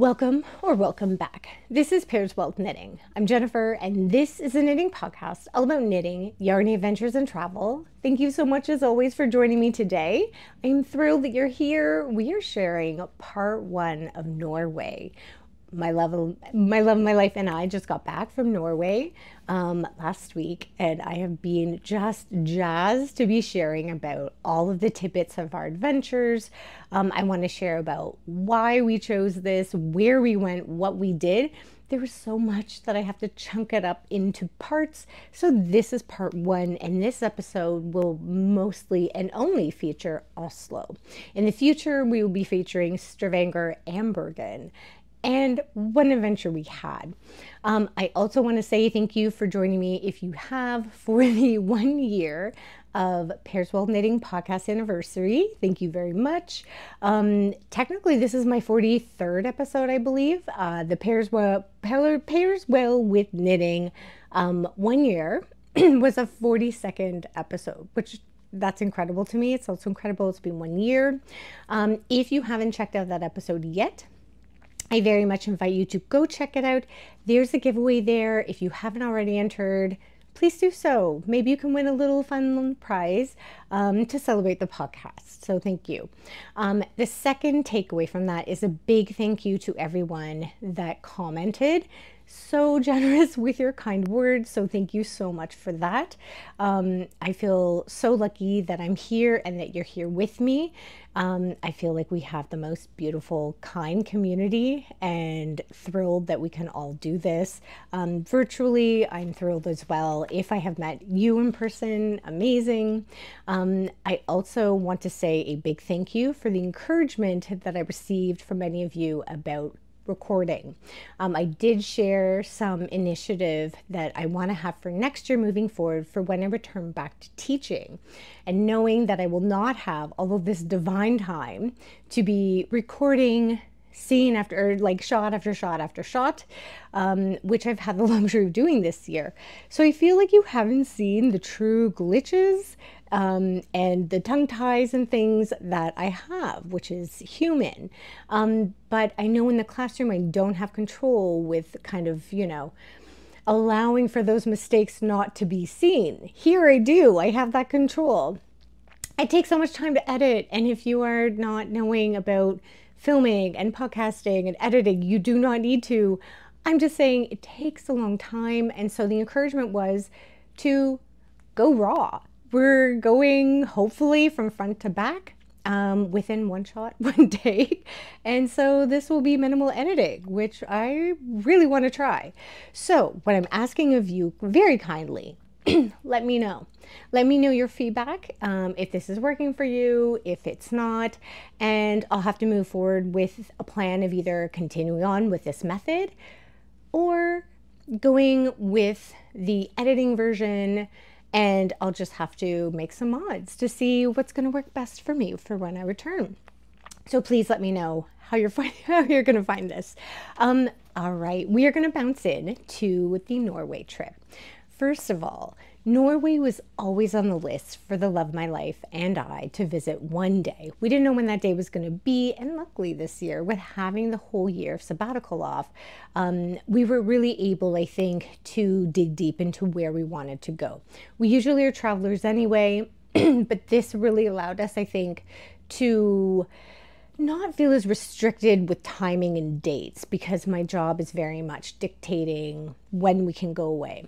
Welcome or welcome back. This is Pairs Well With Knitting. I'm Jennifer, and this is a knitting podcast all about knitting, yarny adventures, and travel. Thank you so much, as always, for joining me today. I'm thrilled that you're here. We are sharing part one of Norway, my love my love of my life and I just got back from Norway um, last week, and I have been just jazzed to be sharing about all of the tidbits of our adventures. Um, I want to share about why we chose this, where we went, what we did. There was so much that I have to chunk it up into parts. So, this is part one, and this episode will mostly and only feature Oslo. In the future, we will be featuring Stavanger and Bergen and what an adventure we had. Um, I also want to say thank you for joining me if you have for the one year of Pairs Well With Knitting podcast anniversary. Thank you very much. Um, technically, this is my 43rd episode, I believe. Uh, the Pairs Well, Pairs Well with Knitting um, one year was a 42nd episode, which that's incredible to me. It's also incredible. It's been one year. Um, if you haven't checked out that episode yet, I very much invite you to go check it out. There's a giveaway there. If you haven't already entered, please do so. Maybe you can win a little fun prize um, to celebrate the podcast. So thank you. Um, the second takeaway from that is a big thank you to everyone that commented so generous with your kind words. So thank you so much for that. Um, I feel so lucky that I'm here and that you're here with me. Um, I feel like we have the most beautiful, kind community and thrilled that we can all do this. Um, virtually, I'm thrilled as well. If I have met you in person, amazing. Um, I also want to say a big thank you for the encouragement that I received from many of you about recording. Um, I did share some initiative that I want to have for next year moving forward for when I return back to teaching. And knowing that I will not have all of this divine time to be recording scene after like shot after shot after shot um, which i've had the luxury of doing this year so i feel like you haven't seen the true glitches um, and the tongue ties and things that I have, which is human. Um, but I know in the classroom I don't have control with kind of, you know, allowing for those mistakes not to be seen. Here I do, I have that control. It takes so much time to edit, and if you are not knowing about filming and podcasting and editing, you do not need to. I'm just saying it takes a long time, and so the encouragement was to go raw we're going hopefully from front to back um, within one shot, one day. And so this will be minimal editing, which I really want to try. So, what I'm asking of you very kindly, let me know. Let me know your feedback um, if this is working for you, if it's not, and I'll have to move forward with a plan of either continuing on with this method or going with the editing version and I'll just have to make some mods to see what's going to work best for me for when I return. So please let me know how you're find, how you're going to find this. Um, all right, we are going to bounce in to the Norway trip. First of all, Norway was always on the list for the love of my life and I to visit one day. We didn't know when that day was going to be, and luckily this year, with having the whole year of sabbatical off, um, we were really able, I think, to dig deep into where we wanted to go. We usually are travelers anyway, but this really allowed us, I think, to not feel as restricted with timing and dates because my job is very much dictating when we can go away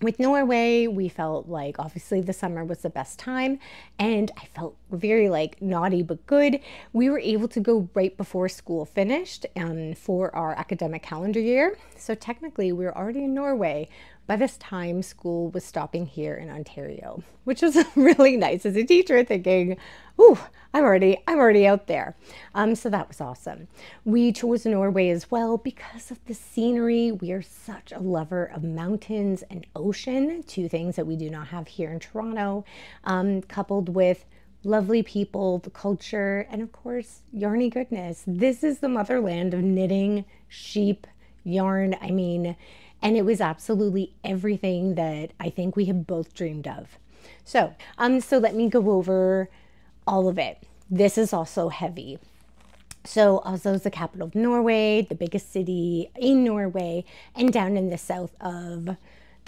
with Norway, we felt like obviously the summer was the best time, and I felt very like naughty but good. We were able to go right before school finished um, for our academic calendar year. So technically, we were already in Norway by this time, school was stopping here in Ontario, which was really nice as a teacher thinking, ooh, I'm already, I'm already out there. Um, so that was awesome. We chose Norway as well because of the scenery. We are such a lover of mountains and ocean, two things that we do not have here in Toronto, um, coupled with lovely people, the culture, and of course, yarny goodness. This is the motherland of knitting, sheep, yarn. I mean, and it was absolutely everything that I think we have both dreamed of. So, um, so let me go over all of it. This is also heavy. So Oslo is the capital of Norway, the biggest city in Norway, and down in the south of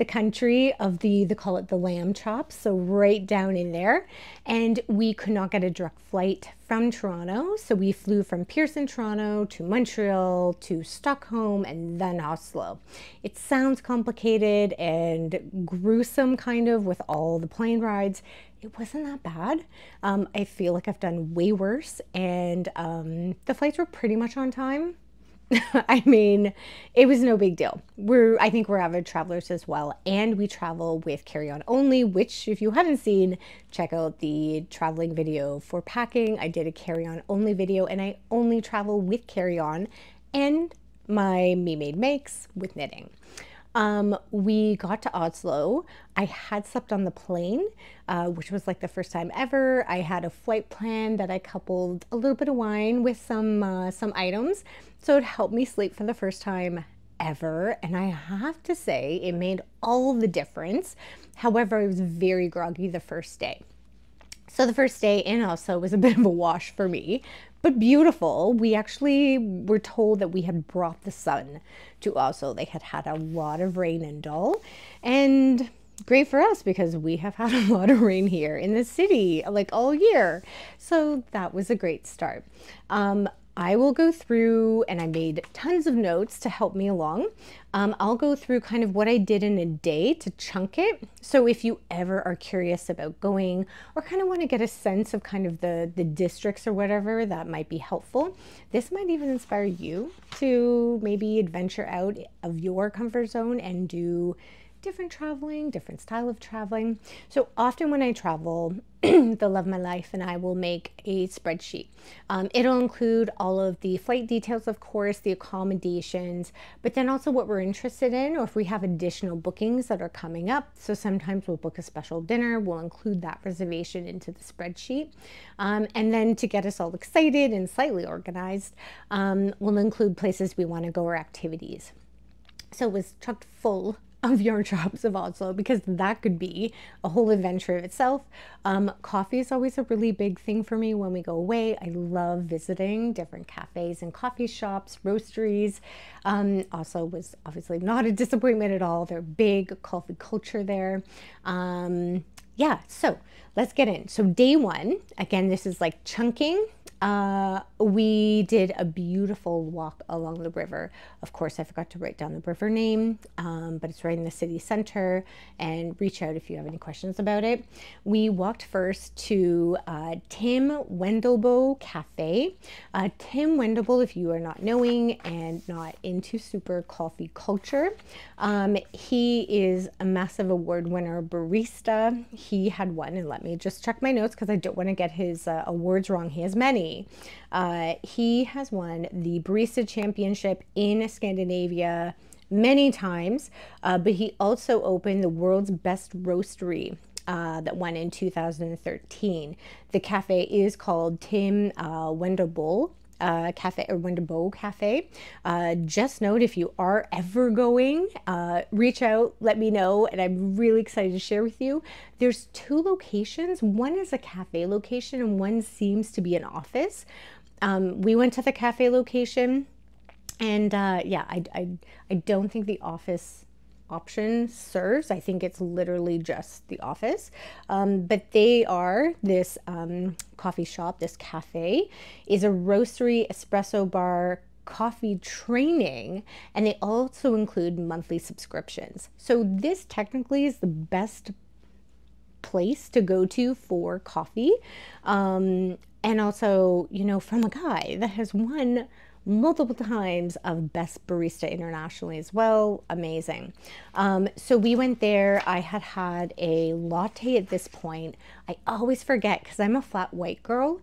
the country of the they call it the lamb chops so right down in there. And we could not get a direct flight from toronto so we flew from pearson toronto to montreal to stockholm and then oslo. It sounds complicated and gruesome kind of with all the plane rides. It wasn't that bad. Um, i feel like i've done way worse and um, the flights were pretty much on time I mean, it was no big deal. We're, I think we're avid travelers as well, and we travel with carry on only, which, if you haven't seen, check out the traveling video for packing. I did a carry on only video, and I only travel with carry on and my Me Made Makes with knitting. Um, we got to Oslo. I had slept on the plane, uh, which was like the first time ever. I had a flight plan that I coupled a little bit of wine with some uh, some items, so it helped me sleep for the first time ever. And I have to say, it made all the difference. However, I was very groggy the first day. So the first day in Oslo was a bit of a wash for me, but beautiful. We actually were told that we had brought the sun to Oslo. They had had a lot of rain in Dal, and great for us because we have had a lot of rain here in the city like all year. So that was a great start. Um, I will go through and I made tons of notes to help me along. Um, I'll go through kind of what I did in a day to chunk it. So if you ever are curious about going or kind of want to get a sense of kind of the, the districts or whatever, that might be helpful. This might even inspire you to maybe adventure out of your comfort zone and do different traveling, different style of traveling. So often when I travel, the Love My Life and I will make a spreadsheet. Um, it'll include all of the flight details, of course, the accommodations, but then also what we're interested in, or if we have additional bookings that are coming up. So sometimes we'll book a special dinner, we'll include that reservation into the spreadsheet. Um, and then to get us all excited and slightly organized, um, we'll include places we want to go or activities. So it was chocked full of yarn shops of Oslo because that could be a whole adventure of itself. Um, coffee is always a really big thing for me when we go away. I love visiting different cafes and coffee shops, roasteries. Um, also was obviously not a disappointment at all. They're big coffee culture there. Um, yeah, so let's get in. So day one, again, this is like chunking uh, we did a beautiful walk along the river. Of course, I forgot to write down the river name, um, but it's right in the city center. And reach out if you have any questions about it. We walked first to uh, Tim Wendelboe Cafe. Uh, Tim Wendelboe, if you are not knowing and not into super coffee culture, um, he is a massive award winner barista. He had one, and let me just check my notes because I don't want to get his uh, awards wrong. He has many. Uh, he has won the Barista Championship in Scandinavia many times, uh, but he also opened the world's best roastery. Uh, that won in 2013. The cafe is called Tim uh, Wendelboe uh, Cafe or Wendelboe Cafe. Uh, just note if you are ever going, uh, reach out, let me know, and I'm really excited to share with you. There's two locations. One is a cafe location, and one seems to be an office. Um, we went to the cafe location, and uh, yeah, I, I I don't think the office option serves. I think it's literally just the office. Um, but they are this um, coffee shop, this cafe is a roastery espresso bar coffee training and they also include monthly subscriptions. So this technically is the best place to go to for coffee. Um, and also, you know, from a guy that has won multiple times of Best Barista internationally as well. Amazing. Um, so we went there. I had had a latte at this point. I always forget because I'm a flat white girl.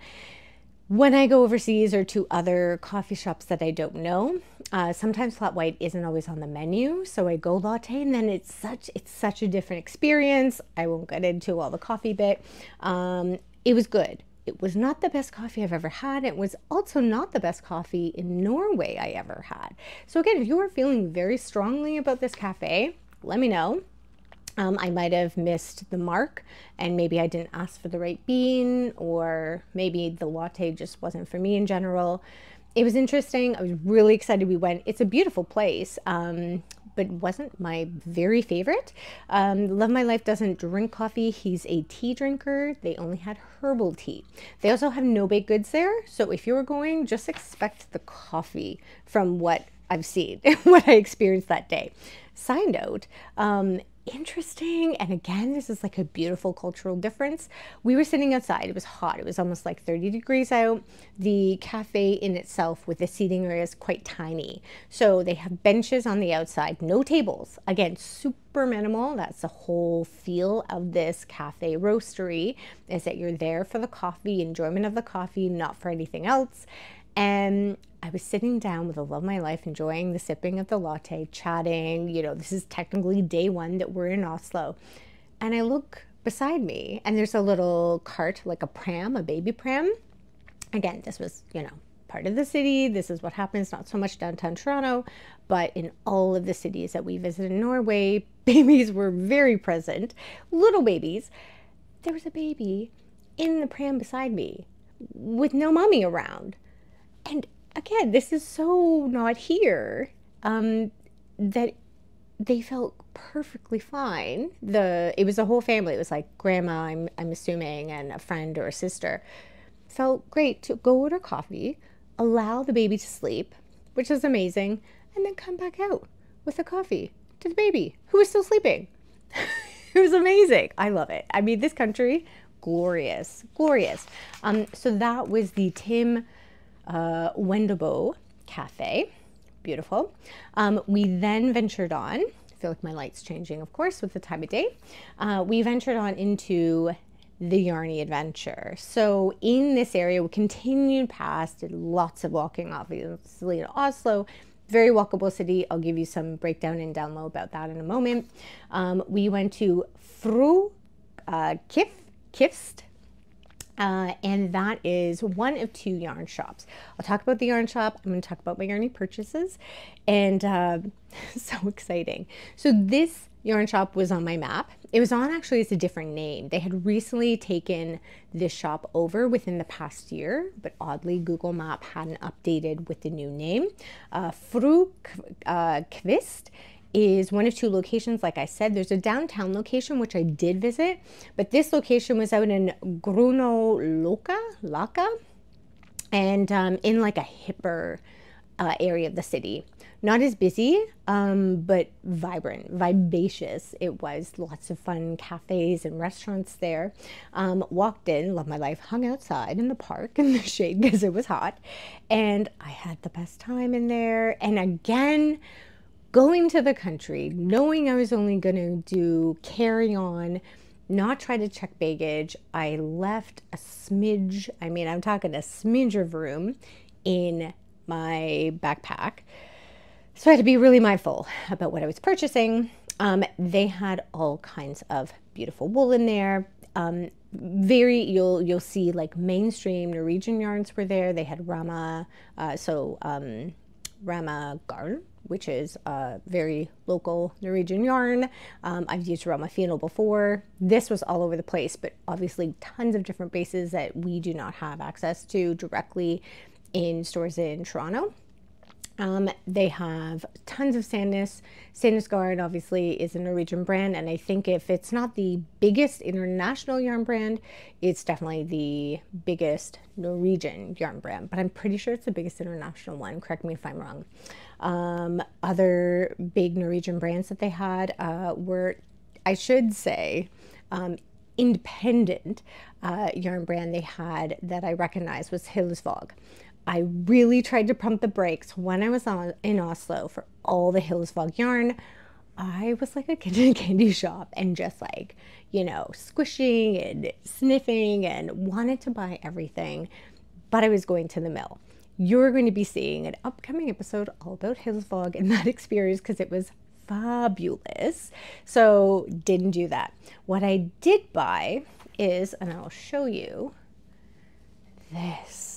When I go overseas or to other coffee shops that I don't know, uh, sometimes flat white isn't always on the menu, so I go latte, and then it's such it's such a different experience. I won't get into all the coffee bit. Um, it was good. It was not the best coffee I've ever had. It was also not the best coffee in Norway I ever had. So, again, if you are feeling very strongly about this cafe, let me know. Um, I might have missed the mark and maybe I didn't ask for the right bean, or maybe the latte just wasn't for me in general. it was interesting. I was really excited we went. It's a beautiful place. Um, but wasn't my very favorite. Um, Love My Life doesn't drink coffee. He's a tea drinker. They only had herbal tea. They also have no baked goods there. So if you were going, just expect the coffee from what I've seen, what I experienced that day. Side note, um, interesting. And again, this is like a beautiful cultural difference. We were sitting outside. It was hot. It was almost like 30 degrees out. The cafe in itself with the seating area is quite tiny. So they have benches on the outside, no tables. Again, super minimal. That's the whole feel of this cafe roastery is that you're there for the coffee, enjoyment of the coffee, not for anything else. And I was sitting down with a love of my life, enjoying the sipping of the latte, chatting. You know, this is technically day one that we're in Oslo. And I look beside me, and there's a little cart, like a pram, a baby pram. Again, this was, you know, part of the city. This is what happens, not so much downtown Toronto, but in all of the cities that we visited in Norway, babies were very present, little babies. There was a baby in the pram beside me with no mommy around. And again, this is so not here um, that they felt perfectly fine. The it was a whole family. It was like grandma, I'm I'm assuming, and a friend or a sister. Felt great to go order coffee, allow the baby to sleep, which is amazing, and then come back out with a coffee to the baby who was still sleeping. it was amazing. I love it. I mean, this country, glorious, glorious. Um, so that was the Tim uh, Cafe. Beautiful. Um, we then ventured on, I feel like my light's changing, of course, with the time of day. Uh, we ventured on into the Yarny Adventure. So in this area, we continued past, did lots of walking, obviously, in Oslo. Very walkable city. I'll give you some breakdown and down low about that in a moment. Um, we went to Fru uh, Kif, Kifst uh, and that is one of two yarn shops. I'll talk about the yarn shop. I'm going to talk about my yarny purchases, and uh, so exciting. So this yarn shop was on my map. It was on actually as a different name. They had recently taken this shop over within the past year, but oddly Google Map hadn't updated with the new name. Uh, Fru uh, Kvist is one of two locations. Like I said, there's a downtown location, which I did visit, but this location was out in Gruno Loka, Laka, and um, in like a hipper uh, area of the city. Not as busy, um, but vibrant, vivacious. It was lots of fun cafes and restaurants there. Um, walked in, loved my life, hung outside in the park in the shade because it was hot, and I had the best time in there. And again, going to the country, knowing I was only going to do carry on, not try to check baggage, I left a smidge, I mean, I'm talking a smidge of room in my backpack. So I had to be really mindful about what I was purchasing. Um, they had all kinds of beautiful wool in there. Um, very you'll you'll see like mainstream Norwegian yarns were there. They had Rauma, uh, so um, Rauma Garn which is a very local Norwegian yarn. Um, I've used Ramafino before. This was all over the place, but obviously tons of different bases that we do not have access to directly in stores in Toronto. Um, they have tons of Sandnes. Sandnes Garn obviously is a Norwegian brand, and I think if it's not the biggest international yarn brand, it's definitely the biggest Norwegian yarn brand. But I'm pretty sure it's the biggest international one. Correct me if I'm wrong. Um, other big Norwegian brands that they had uh, were, I should say, um, independent uh, yarn brand they had that I recognized was Hillesvåg. I really tried to pump the brakes when I was on, in Oslo for all the Hillesvåg yarn. I was like a kid in a candy shop and just like, you know, squishing and sniffing and wanted to buy everything, but I was going to the mill you're going to be seeing an upcoming episode all about Hillesvåg and that experience because it was fabulous. So didn't do that. What I did buy is, and I'll show you this.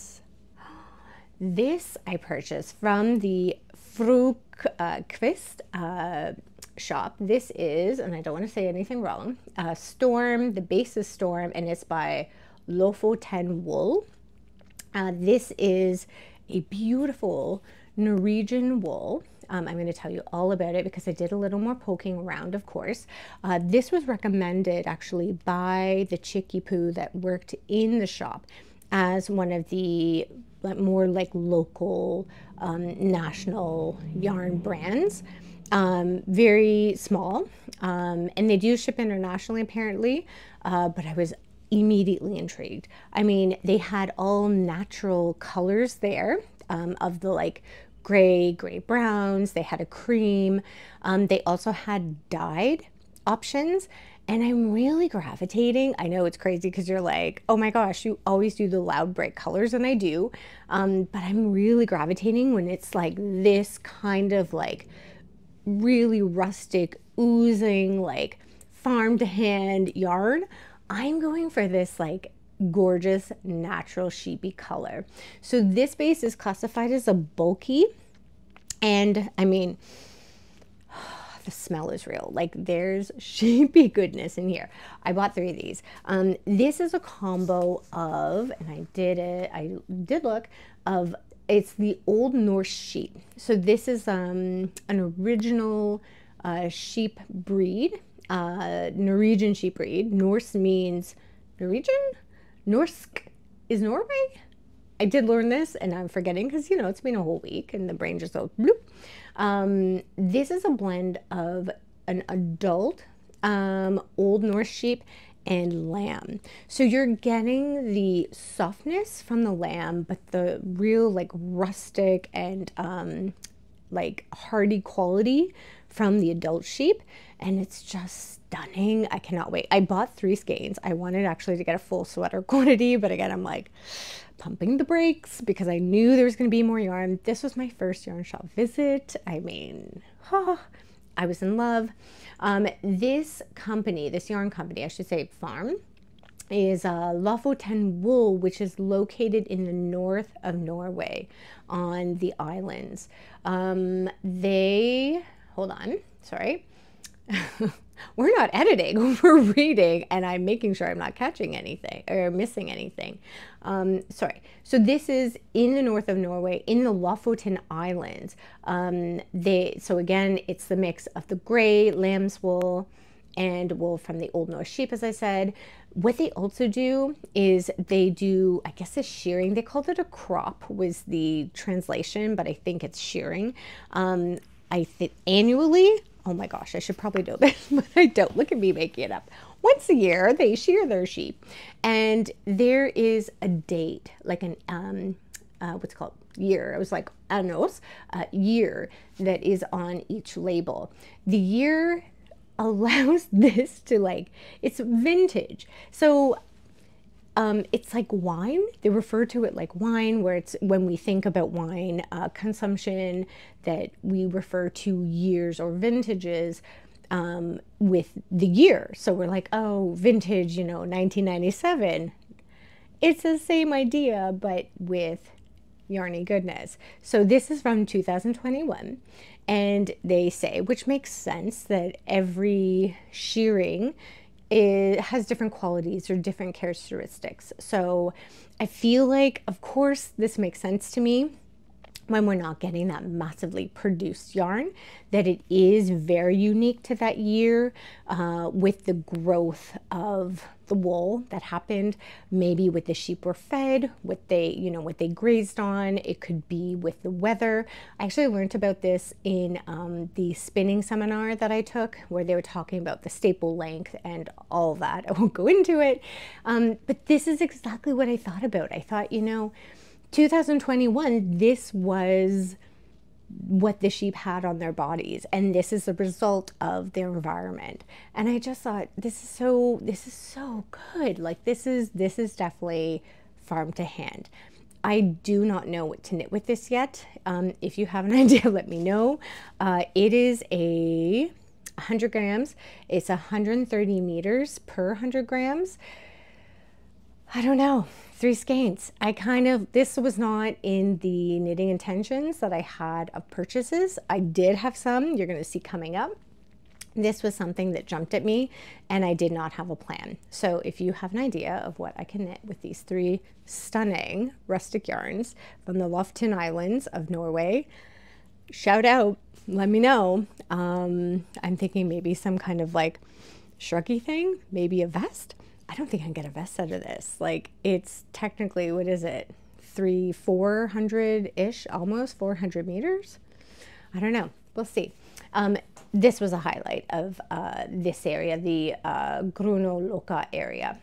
This I purchased from the Fruk uh, Kvist uh, shop. This is, and I don't want to say anything wrong, uh, Storm, the base is Storm, and it's by Lofoten Wool. Uh, this is a beautiful Norwegian wool. Um, I'm going to tell you all about it because I did a little more poking around, of course. Uh, this was recommended actually by the Chickie that worked in the shop as one of the more like local um, national yarn brands. Um, very small, um, and they do ship internationally apparently. Uh, but I was immediately intrigued. I mean, they had all natural colors there um, of the like gray, gray browns. They had a cream. Um, they also had dyed options. And I'm really gravitating. I know it's crazy because you're like, oh my gosh, you always do the loud, bright colors, and I do. Um, but I'm really gravitating when it's like this kind of like really rustic, oozing, like farm to hand yarn. I'm going for this like gorgeous natural sheepy color. So this base is classified as a bulky and I mean the smell is real. Like there's sheepy goodness in here. I bought three of these. Um, this is a combo of, and I did it, I did look, of, it's the Old Norse sheep. So this is um, an original uh, sheep breed uh, Norwegian sheep breed. Norse means Norwegian? Norsk is Norway? I did learn this and I'm forgetting because, you know, it's been a whole week and the brain just goes bloop. Um, this is a blend of an adult um, Old Norse sheep and lamb. So you're getting the softness from the lamb, but the real like rustic and um, like hardy quality from the adult sheep and it's just stunning. I cannot wait. I bought three skeins. I wanted actually to get a full sweater quantity, but again, I'm like pumping the brakes because I knew there was going to be more yarn. This was my first yarn shop visit. I mean, oh, I was in love. Um, this company, this yarn company, I should say farm, is uh, Lofoten Wool, which is located in the north of Norway on the islands. Um, they, hold on, sorry. we're not editing, we're reading, and I'm making sure I'm not catching anything or missing anything. Um, sorry. So this is in the north of Norway, in the Lofoten Islands. Um, they so again, it's the mix of the gray lamb's wool and wool from the Old Norse sheep, as I said. What they also do is they do, I guess, a shearing. They called it a crop was the translation, but I think it's shearing. Um, I think annually oh my gosh, I should probably know this, but I don't. Look at me making it up. Once a year, they shear their sheep, and there is a date, like an um, uh, what's called year. I was like anos, uh, year that is on each label. The year allows this to like it's vintage. So um, it's like wine. They refer to it like wine, where it's when we think about wine uh, consumption that we refer to years or vintages um, with the year. So we're like, oh, vintage, you know, 1997. It's the same idea, but with yarny goodness. So this is from 2021. And they say, which makes sense, that every shearing it has different qualities or different characteristics. So I feel like, of course, this makes sense to me when we're not getting that massively produced yarn, that it is very unique to that year uh, with the growth of the wool that happened, maybe with the sheep were fed, what they, you know, what they grazed on. It could be with the weather. I actually learned about this in um, the spinning seminar that I took, where they were talking about the staple length and all that. I won't go into it. Um, but this is exactly what I thought about. I thought, you know, 2021, this was what the sheep had on their bodies and this is the result of their environment. And i just thought this is so this is so good. Like this is this is definitely farm to hand. I do not know what to knit with this yet. Um, if you have an idea let me know. Uh, it is a 100 grams. It's 130 meters per 100 grams. I don't know three skeins. I kind of, this was not in the knitting intentions that I had of purchases. I did have some you're going to see coming up. this was something that jumped at me and I did not have a plan. So if you have an idea of what I can knit with these three stunning rustic yarns from the Lofoten Islands of Norway, shout out, let me know. Um, I'm thinking maybe some kind of like shruggy thing, maybe a vest. I don't think I can get a vest out of this. Like it's technically, what is it? Three, 400 ish, almost 400 meters. I don't know. We'll see. Um, this was a highlight of uh, this area, the uh, Gruno Loka area.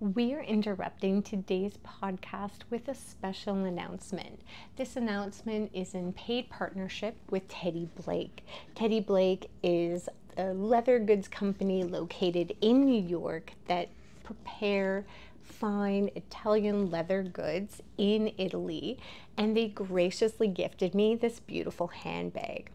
We are interrupting today's podcast with a special announcement. This announcement is in paid partnership with Teddy Blake. Teddy Blake is a leather goods company located in New York that prepare fine Italian leather goods in Italy, and they graciously gifted me this beautiful handbag.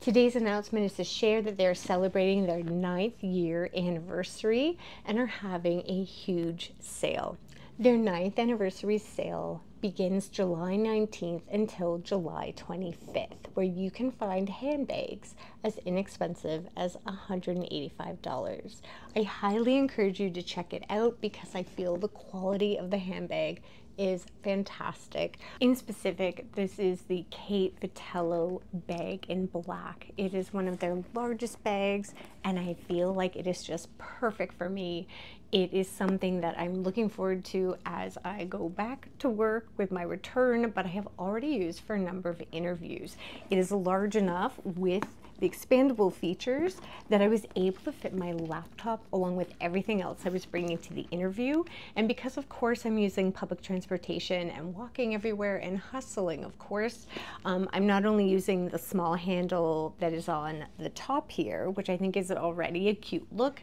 Today's announcement is to share that they're celebrating their ninth year anniversary and are having a huge sale. Their ninth anniversary sale begins July 19th until July 25th, where you can find handbags as inexpensive as $185. I highly encourage you to check it out because I feel the quality of the handbag is fantastic. In specific, this is the Kate Vitello bag in black. It is one of their largest bags and I feel like it is just perfect for me. It is something that I'm looking forward to as I go back to work with my return, but I have already used for a number of interviews. It is large enough with the expandable features that I was able to fit my laptop along with everything else I was bringing to the interview. And because of course I'm using public transportation and walking everywhere and hustling, of course, um, I'm not only using the small handle that is on the top here, which I think is already a cute look,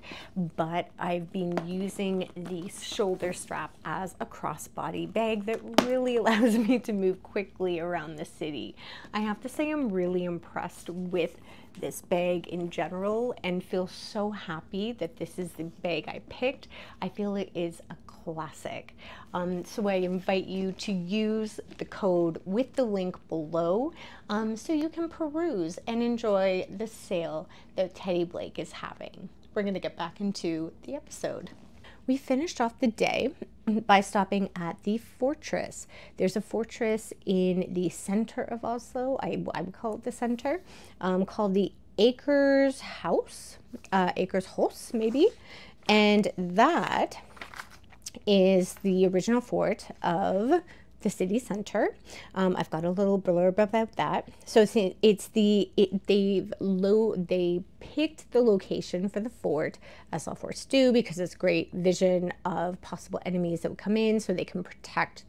but I've been using the shoulder strap as a crossbody bag that really allows me to move quickly around the city. I have to say I'm really impressed with this bag in general and feel so happy that this is the bag I picked. I feel it is a classic. Um, so I invite you to use the code with the link below um, so you can peruse and enjoy the sale that Teddy Blake is having. We're going to get back into the episode. We finished off the day by stopping at the fortress. There's a fortress in the center of Oslo. I, I would call it the center, um, called the Akershus, uh, Acres maybe. And that is the original fort of the city center. Um, I've got a little blurb about that. So it's the it, they've low they picked the location for the fort as all forts do because it's great vision of possible enemies that would come in, so they can protect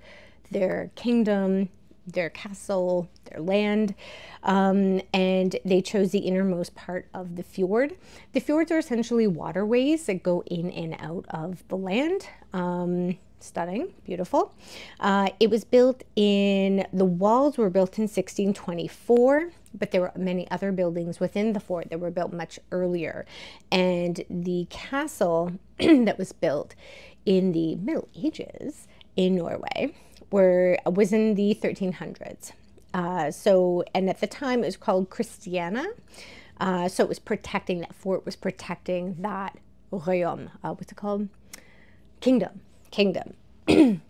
their kingdom, their castle, their land, um, and they chose the innermost part of the fjord. The fjords are essentially waterways that go in and out of the land. Um, stunning, beautiful. Uh, it was built in, the walls were built in 1624, but there were many other buildings within the fort that were built much earlier. And the castle that was built in the Middle Ages in Norway were was in the 1300s. Uh, so, and at the time it was called Christiania. Uh, so it was protecting that fort was protecting that royaume. Uh, what's it called? Kingdom kingdom.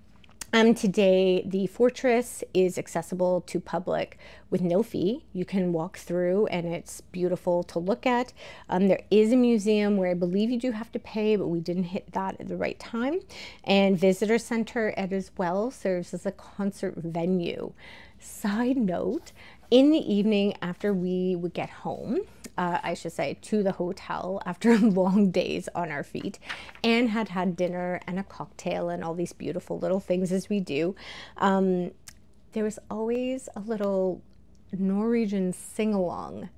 um, today, the fortress is accessible to public with no fee. You can walk through and it's beautiful to look at. Um, there is a museum where I believe you do have to pay, but we didn't hit that at the right time. And visitor center at as well serves as a concert venue. Side note, in the evening after we would get home, uh, I should say, to the hotel after long days on our feet and had had dinner and a cocktail and all these beautiful little things as we do, um, there was always a little Norwegian sing along.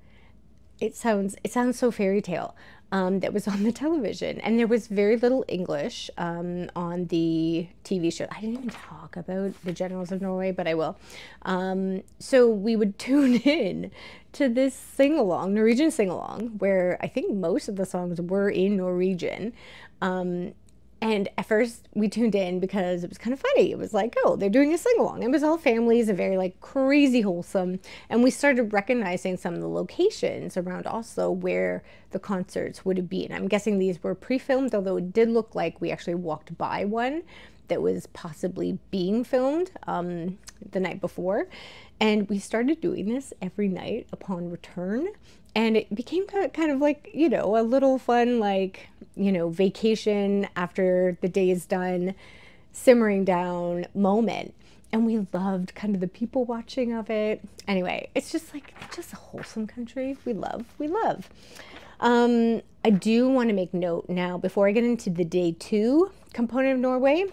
It sounds it sounds so fairy tale, um, that was on the television. And there was very little English um, on the TV show. I didn't even talk about the generals of Norway, but I will. Um, so we would tune in to this sing along, Norwegian sing along, where I think most of the songs were in Norwegian. And at first we tuned in because it was kind of funny. It was like, oh, they're doing a sing along. It was all families and very like crazy wholesome. And we started recognizing some of the locations around Oslo where the concerts would have been. I'm guessing these were pre filmed, although it did look like we actually walked by one that was possibly being filmed um, the night before. And we started doing this every night upon return and it became kind of like you know a little fun like you know vacation after the day is done simmering down moment. And we loved kind of the people watching of it. Anyway it's just like just a wholesome country. We love we love. Um, i do want to make note now before i get into the day two component of norway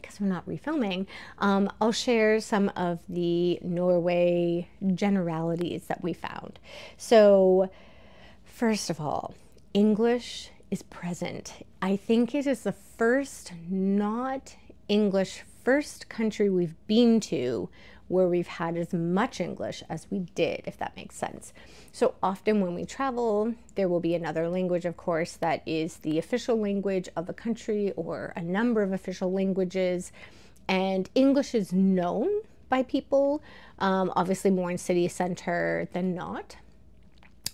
because we're not refilming, um, I'll share some of the Norway generalities that we found. So, first of all, English is present. I think it is the first not English first country we've been to where we've had as much English as we did, if that makes sense. So often when we travel, there will be another language, of course, that is the official language of the country or a number of official languages. And English is known by people, um, obviously more in city center than not.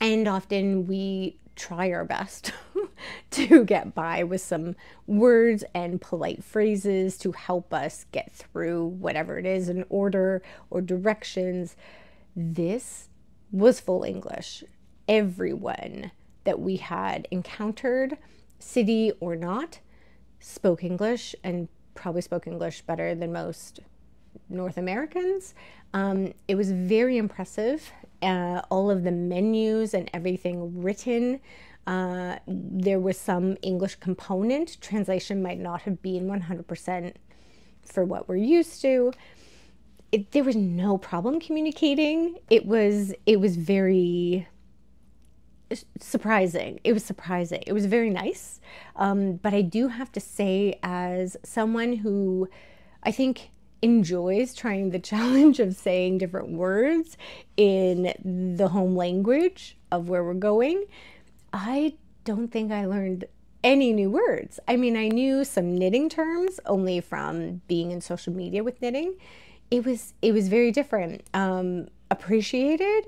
And often we try our best to get by with some words and polite phrases to help us get through whatever it is in order or directions. This was full English. Everyone that we had encountered, city or not, spoke English and probably spoke English better than most North Americans. Um, it was very impressive uh, all of the menus and everything written. Uh, there was some English component. Translation might not have been 100% for what we're used to. It, there was no problem communicating. It was it was very surprising. It was surprising. It was very nice. Um, but I do have to say, as someone who I think enjoys trying the challenge of saying different words in the home language of where we're going, I don't think I learned any new words. I mean, I knew some knitting terms only from being in social media with knitting. It was it was very different. Um, appreciated,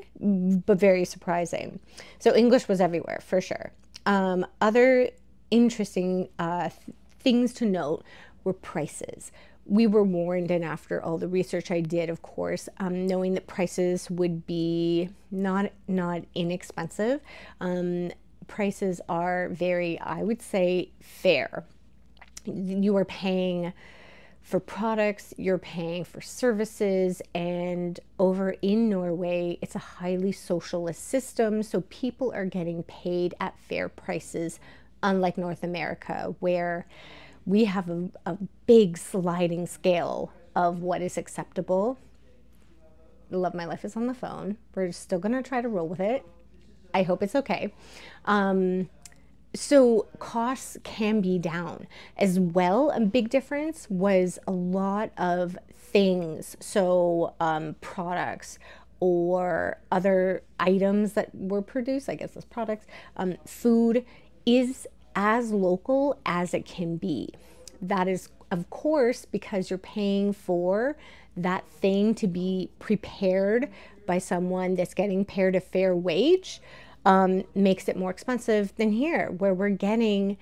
but very surprising. So English was everywhere for sure. Um, other interesting uh, th- things to note were prices we were warned, and after all the research I did, of course, um, knowing that prices would be not not inexpensive. Um, prices are very, I would say, fair. You are paying for products, you're paying for services, and over in Norway, it's a highly socialist system, so people are getting paid at fair prices, unlike North America, where we have a, a big sliding scale of what is acceptable. Love My Life is on the phone. We're still going to try to roll with it. I hope it's okay. Um, so costs can be down as well. A big difference was a lot of things. So um, products or other items that were produced, I guess as products, um, food is as local as it can be. That is, of course, because you're paying for that thing to be prepared by someone that's getting paid a fair wage, um, makes it more expensive than here, where we're getting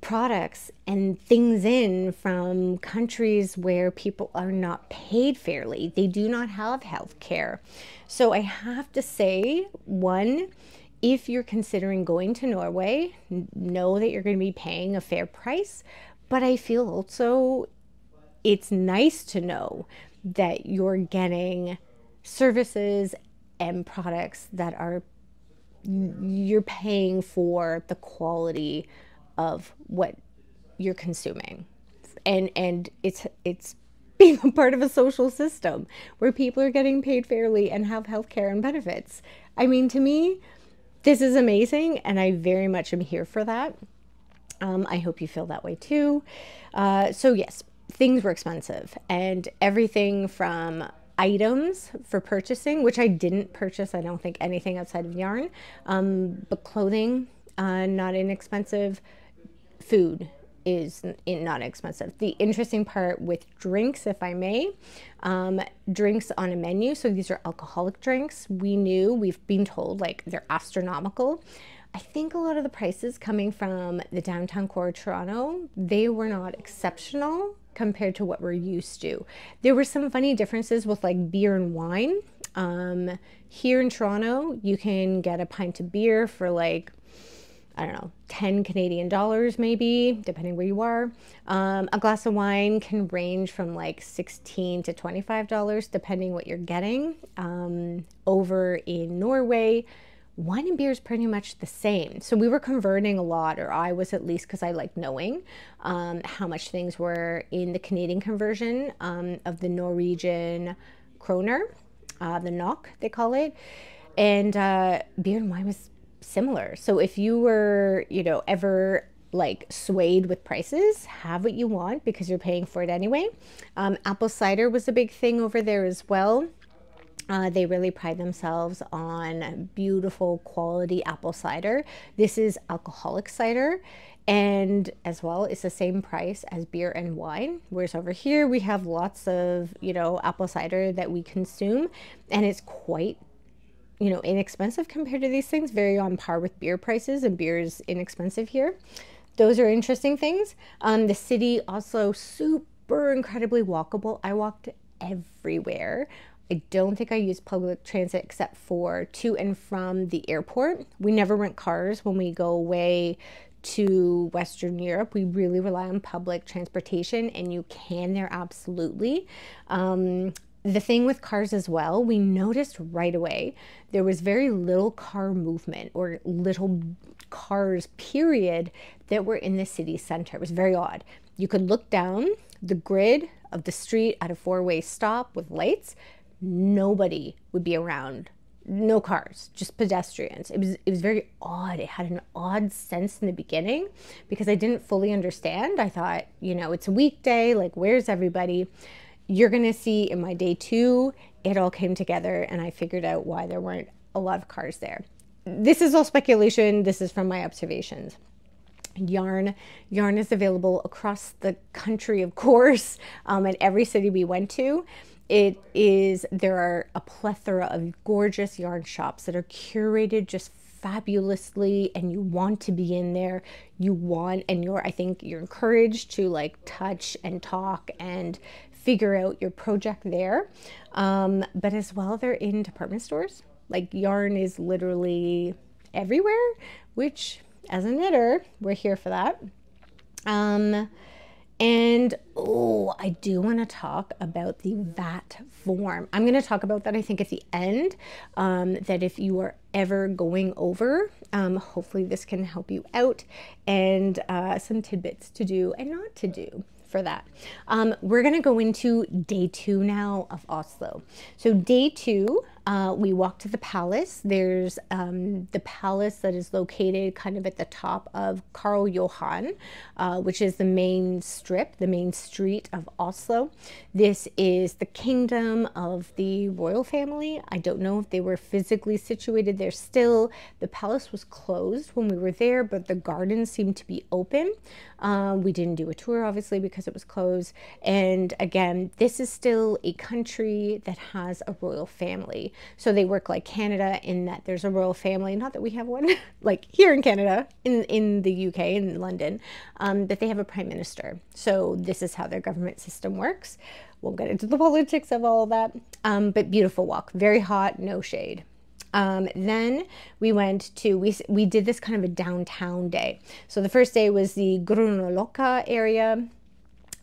products and things in from countries where people are not paid fairly. They do not have health care. So I have to say, one, if you're considering going to Norway, know that you're going to be paying a fair price. But I feel also it's nice to know that you're getting services and products that are you're paying for the quality of what you're consuming and and it's it's being a part of a social system where people are getting paid fairly and have health care and benefits i mean to me this is amazing, and I very much am here for that. Um, I hope you feel that way too. Uh, so, yes, things were expensive, and everything from items for purchasing, which I didn't purchase, I don't think anything outside of yarn, um, but clothing, uh, not inexpensive, food, is not expensive. The interesting part with drinks, if I may, um, drinks on a menu. So these are alcoholic drinks. We knew, we've been told, like they're astronomical. I think a lot of the prices coming from the downtown core of Toronto, they were not exceptional compared to what we're used to. There were some funny differences with like beer and wine. Um, here in Toronto, you can get a pint of beer for like I don't know, 10 Canadian dollars maybe, depending where you are. Um, a glass of wine can range from like 16 to $25, depending what you're getting. Um, over in Norway, wine and beer is pretty much the same. So we were converting a lot, or I was at least because I like knowing um, how much things were in the Canadian conversion um, of the Norwegian kroner, uh, the NOK, they call it. And uh, beer and wine was similar. So if you were, you know, ever like swayed with prices, have what you want because you're paying for it anyway. Um, apple cider was a big thing over there as well. Uh, they really pride themselves on beautiful quality apple cider. This is alcoholic cider and as well it's the same price as beer and wine whereas over here we have lots of you know apple cider that we consume and it's quite you know, inexpensive compared to these things, very on par with beer prices, and beer is inexpensive here. Those are interesting things. Um, the city also super incredibly walkable. I walked everywhere. I don't think I used public transit except for to and from the airport. We never rent cars when we go away to Western Europe. We really rely on public transportation, and you can there absolutely. Um, the thing with cars as well, we noticed right away there was very little car movement or little cars, period, that were in the city center. It was very odd. You could look down the grid of the street at a four way stop with lights, nobody would be around. No cars, just pedestrians. It was it was very odd. It had an odd sense in the beginning because I didn't fully understand. I thought, you know, it's a weekday, like where's everybody? You're going to see in my day two, it all came together and I figured out why there weren't a lot of cars there. This is all speculation. This is from my observations. Yarn. Yarn is available across the country, of course, um, in every city we went to. It is, there are a plethora of gorgeous yarn shops that are curated just fabulously and you want to be in there you want and you're i think you're encouraged to like touch and talk and figure out your project there. Um, but as well, they're in department stores. Like yarn is literally everywhere, which as a knitter, we're here for that. Um, and oh, I do want to talk about the VAT form. I'm going to talk about that, I think, at the end. Um, that if you are ever going over, um, hopefully this can help you out and uh, some tidbits to do and not to do for that. Um, we're going to go into day two now of Oslo. So day two, uh, we walk to the palace. There's um, the palace that is located kind of at the top of Karl Johan, uh, which is the main strip, the main street of Oslo. This is the kingdom of the royal family. I don't know if they were physically situated there still. The palace was closed when we were there, but the gardens seemed to be open. Um, we didn't do a tour, obviously, because it was closed. And again, this is still a country that has a royal family. So they work like Canada in that there's a royal family, not that we have one, like here in Canada, in, in the UK, in London, um, that they have a prime minister. So this is how their government system works. Won't get into the politics of all of that. Um, but beautiful walk, very hot, no shade. Um, then we went to, we, we did this kind of a downtown day. So the first day was the Grünerløkka area,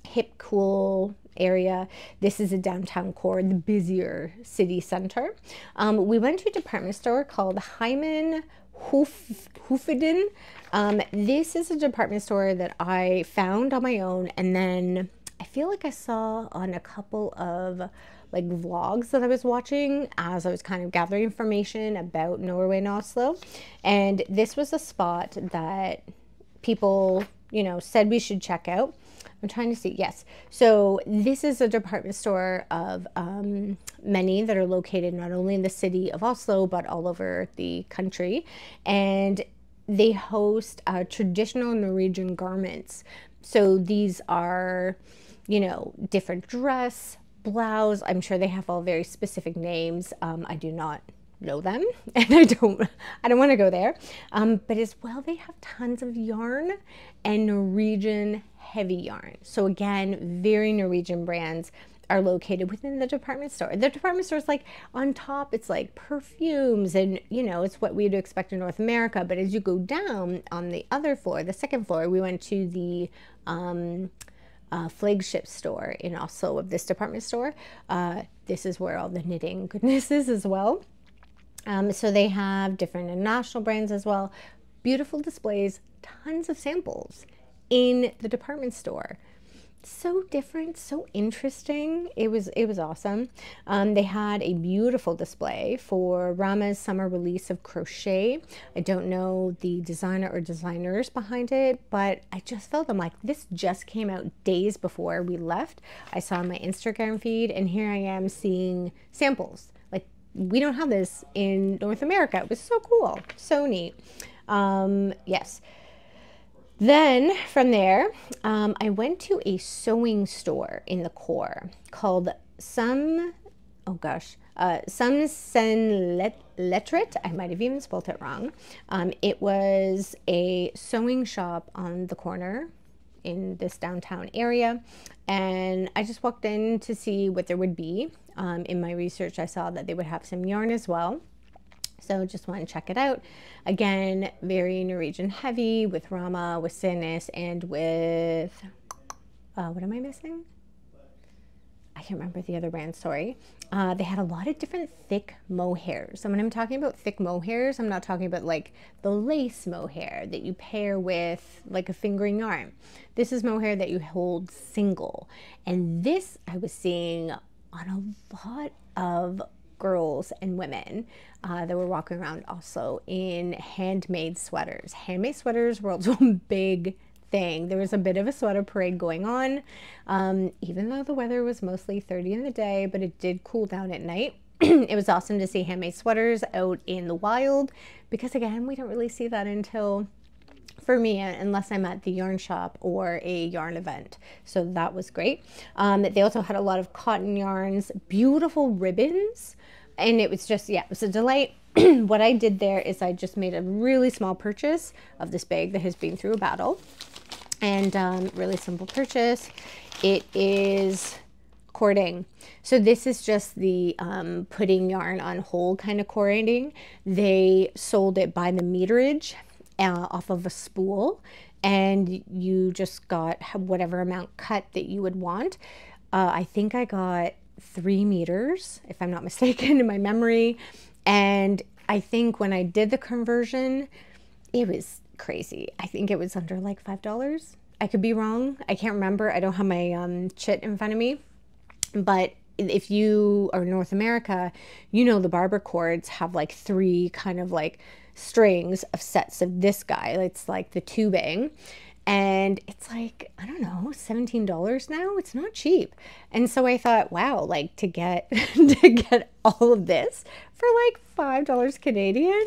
hip, cool area. This is a downtown core, the busier city center. Um, we went to a department store called Heimann Hoof, Hoofeden. Um, this is a department store that I found on my own and then I feel like I saw on a couple of like vlogs that I was watching as I was kind of gathering information about Norway and Oslo. And this was a spot that people, you know, said we should check out. I'm trying to see. Yes. So this is a department store of um, many that are located not only in the city of Oslo, but all over the country. And they host uh, traditional Norwegian garments So these are, you know, different dress, blouse. I'm sure they have all very specific names. Um, I do not know them and I don't I don't want to go there. Um, but as well they have tons of yarn and Norwegian heavy yarn. So again, very Norwegian brands are located within the department store. The department store is like on top, it's like perfumes and you know, it's what we'd expect in North America. But as you go down on the other floor, the second floor, we went to the um, uh, flagship store in Oslo of this department store. Uh, this is where all the knitting goodness is as well. Um, so they have different international brands as well. Beautiful displays, tons of samples in the department store so different, so interesting. It was it was awesome. Um, they had a beautiful display for Rauma's summer release of crochet. I don't know the designer or designers behind it, but I just felt I'm like this just came out days before we left. I saw my Instagram feed, and here I am seeing samples. Like we don't have this in North America. It was so cool, so neat. Um, yes. Then from there, um, I went to a sewing store in the core called Some, oh gosh, uh, Some Sen Letret. I might have even spelled it wrong. Um, it was a sewing shop on the corner in this downtown area. And I just walked in to see what there would be. Um, in my research, I saw that they would have some yarn as well. So just want to check it out. Again, very Norwegian heavy with Rauma, with Sandnes, and with, uh, what am I missing? I can't remember the other brand, sorry. Uh, they had a lot of different thick mohairs. And when I'm talking about thick mohairs, I'm not talking about like the lace mohair that you pair with like a fingering yarn. This is mohair that you hold single. And this I was seeing on a lot of girls and women uh, that were walking around also in handmade sweaters. Handmade sweaters were also a big thing. There was a bit of a sweater parade going on, um, even though the weather was mostly 30 in the day, but it did cool down at night. it was awesome to see handmade sweaters out in the wild because, again, we don't really see that until for me unless I'm at the yarn shop or a yarn event. So that was great. Um, they also had a lot of cotton yarns, beautiful ribbons and it was just, yeah, it was a delight. what I did there is I just made a really small purchase of this bag that has been through a battle. And um, really simple purchase. It is cording. So this is just the um, putting yarn on hold kind of cording. They sold it by the meterage uh, off of a spool and you just got whatever amount cut that you would want. Uh, I think I got three meters, if I'm not mistaken, in my memory. And I think when I did the conversion, it was crazy. I think it was under like $5. I could be wrong. I can't remember. I don't have my um, chit in front of me. But if you are North America, you know the barber cords have like three kind of like strings of sets of this guy. It's like the tubing and it's like i don't know $17 now? It's not cheap. And so i thought wow like to get to get all of this for like five dollars canadian?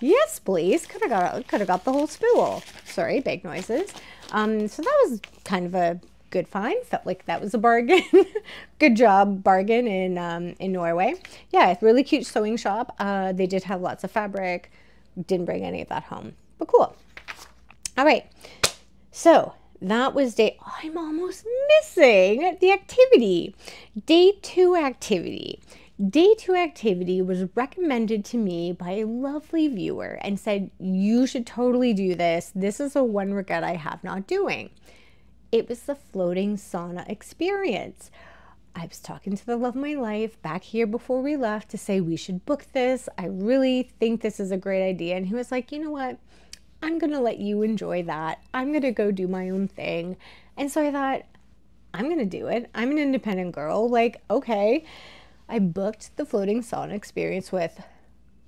Yes please. Could have got could have got the whole spool. Sorry big noises. Um so that was kind of a good find. Felt like that was a bargain. Good job bargain in um in norway. Yeah really cute sewing shop. Uh they did have lots of fabric. Didn't bring any of that home. But cool. All right so that was day, I'm almost missing the activity. Day two activity. Day two activity was recommended to me by a lovely viewer and said, You should totally do this. This is a one regret I have not doing. It was the floating sauna experience. I was talking to the love of my life back here before we left to say we should book this. I really think this is a great idea. And he was like, You know what? I'm to let you enjoy that. I'm to go do my own thing. And so I thought, I'm to do it. I'm an independent girl. Like, okay. I booked the floating sauna experience with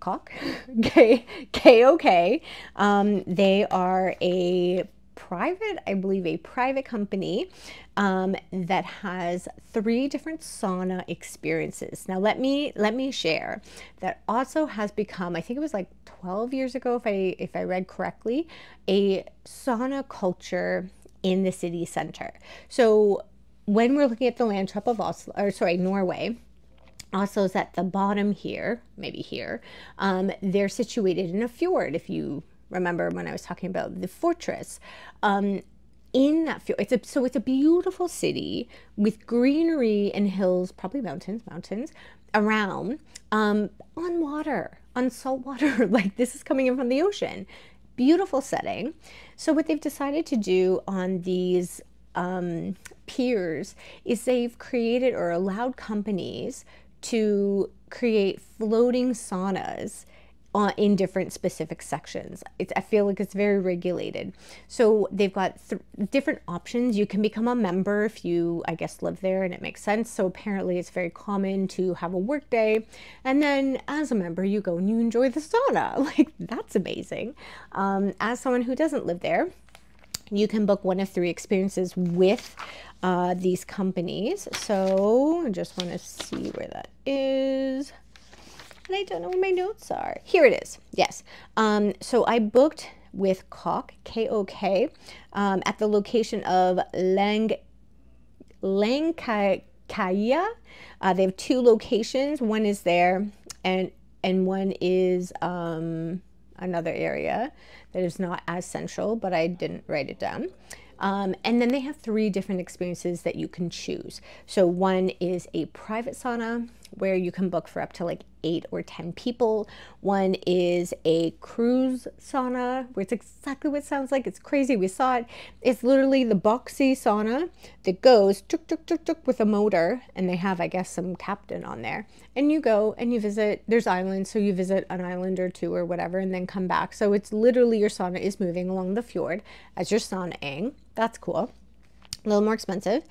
Cock, K, K-O-K. Um, they are a private, I believe, a private company um, that has three different sauna experiences. Now, let me let me share that also has become, I think it was like 12 years ago, if I if I read correctly, a sauna culture in the city center. So when we're looking at the land trap of Oslo, or sorry, Norway, Oslo's at the bottom here, maybe here. Um, they're situated in a fjord. If you remember when I was talking about the fortress, um, in that fjord, it's a so it's a beautiful city with greenery and hills, probably mountains, mountains around, um, on water, on salt water. like this is coming in from the ocean. Beautiful setting. So what they've decided to do on these um, piers is they've created or allowed companies to create floating saunas uh, in different specific sections. It's, I feel like it's very regulated. So they've got th- different options. You can become a member if you, I guess, live there and it makes sense. So apparently it's very common to have a work day. And then as a member, you go and you enjoy the sauna. Like, that's amazing. Um, as someone who doesn't live there, you can book one of three experiences with uh, these companies. So I just want to see where that is. And I don't know where my notes are. Here it is. Yes. Um, so I booked with KOK, K-O-K, um, at the location of Lang, Langkaia. Uh, they have two locations. One is there and and one is um, another area that is not as central, but I didn't write it down. Um, and then they have three different experiences that you can choose. So one is a private sauna where you can book for up to like eight or 10 people. One is a cruise sauna where it's exactly what it sounds like. It's crazy. We saw it. It's literally the boxy sauna that goes tuk, tuk, tuk, tuk with a motor. And they have, I guess, some captain on there. And you go and you visit, there's islands. So you visit an island or two or whatever and then come back. So it's literally your sauna is moving along the fjord as you're saunaing. That's cool a little more expensive.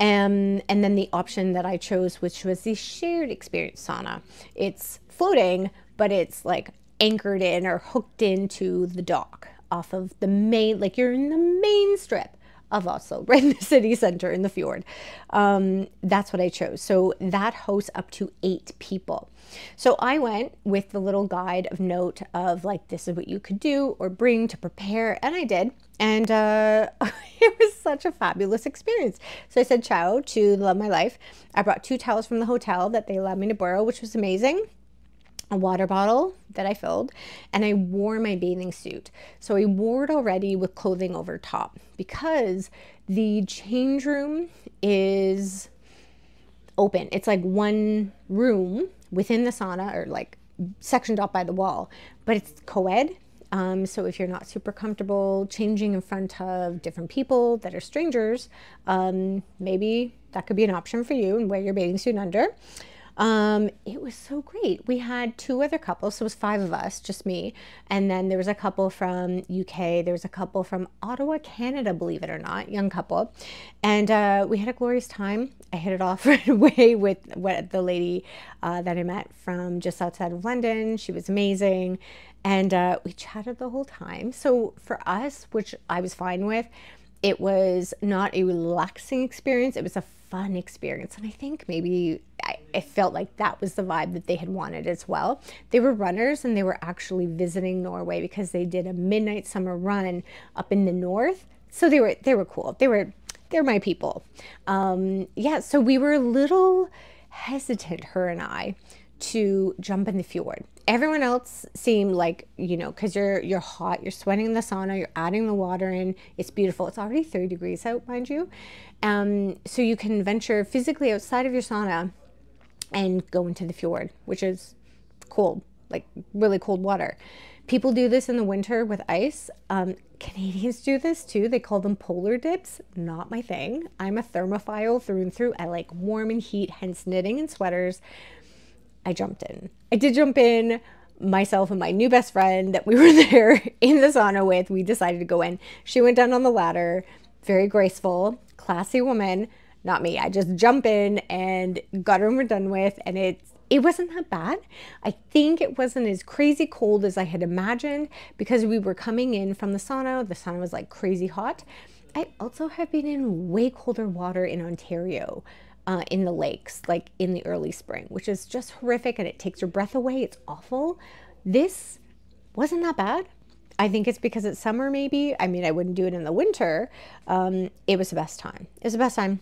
Um, and then the option that I chose, which was the shared experience sauna. It's floating, but it's like anchored in or hooked into the dock off of the main, like you're in the main strip of Oslo, right in the city center in the fjord. Um, that's what I chose. So that hosts up to eight people. So I went with the little guide of note of like, this is what you could do or bring to prepare. And I did. And uh, it was such a fabulous experience. So I said ciao to Love My Life. I brought two towels from the hotel that they allowed me to borrow, which was amazing a water bottle that I filled, and I wore my bathing suit. So I wore it already with clothing over top because the change room is open. It's like one room within the sauna or like sectioned off by the wall, but it's co ed. Um, so if you're not super comfortable changing in front of different people that are strangers, um, maybe that could be an option for you and wear your bathing suit under. Um, it was so great. We had two other couples, so it was five of us, just me. And then there was a couple from UK, there was a couple from Ottawa, Canada, believe it or not, young couple. And uh, we had a glorious time. I hit it off right away with what the lady uh, that I met from just outside of London. She was amazing. And uh, we chatted the whole time. So for us, which I was fine with, it was not a relaxing experience. It was a fun experience. And I think maybe I, I, felt like that was the vibe that they had wanted as well. They were runners and they were actually visiting Norway because they did a midnight summer run up in the north. So they were they were cool. They were they're my people. Um, yeah, so we were a little hesitant, her and I, to jump in the fjord. Everyone else seemed like, you know, because you're you're hot, you're sweating in the sauna, you're adding the water in. It's beautiful. It's already 30 degrees out, mind you. Um, so you can venture physically outside of your sauna and go into the fjord, which is cold, like really cold water. People do this in the winter with ice. Um, Canadians do this too. They call them polar dips. Not my thing. I'm a thermophile through and through. I like warm and heat, hence knitting and sweaters. I jumped in. I did jump in. Myself and my new best friend that we were there in the sauna with, we decided to go in. She went down on the ladder, very graceful, classy woman. Not me. I just jump in and got and done with, and it's it wasn't that bad. I think it wasn't as crazy cold as I had imagined because we were coming in from the sauna. The sauna was like crazy hot. I also have been in way colder water in Ontario uh, in the lakes, like in the early spring, which is just horrific and it takes your breath away. It's awful. This wasn't that bad. I think it's because it's summer, maybe. I mean, I wouldn't do it in the winter. Um, it was the best time. It was the best time.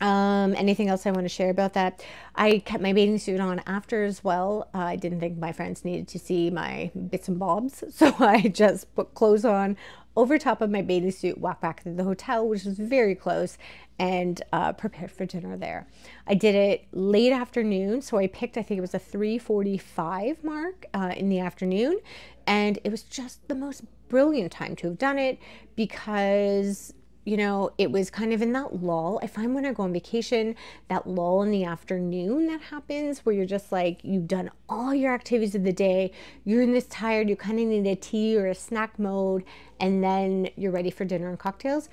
Um, anything else I want to share about that? I kept my bathing suit on after as well. Uh, I didn't think my friends needed to see my bits and bobs, so I just put clothes on over top of my bathing suit, walked back to the hotel, which was very close, and uh, prepared for dinner there. I did it late afternoon, so I picked I think it was a 3:45 mark uh, in the afternoon, and it was just the most brilliant time to have done it because you know, it was kind of in that lull. If I find when I go on vacation, that lull in the afternoon that happens where you're just like, you've done all your activities of the day, you're in this tired, you kind of need a tea or a snack mode, and then you're ready for dinner and cocktails.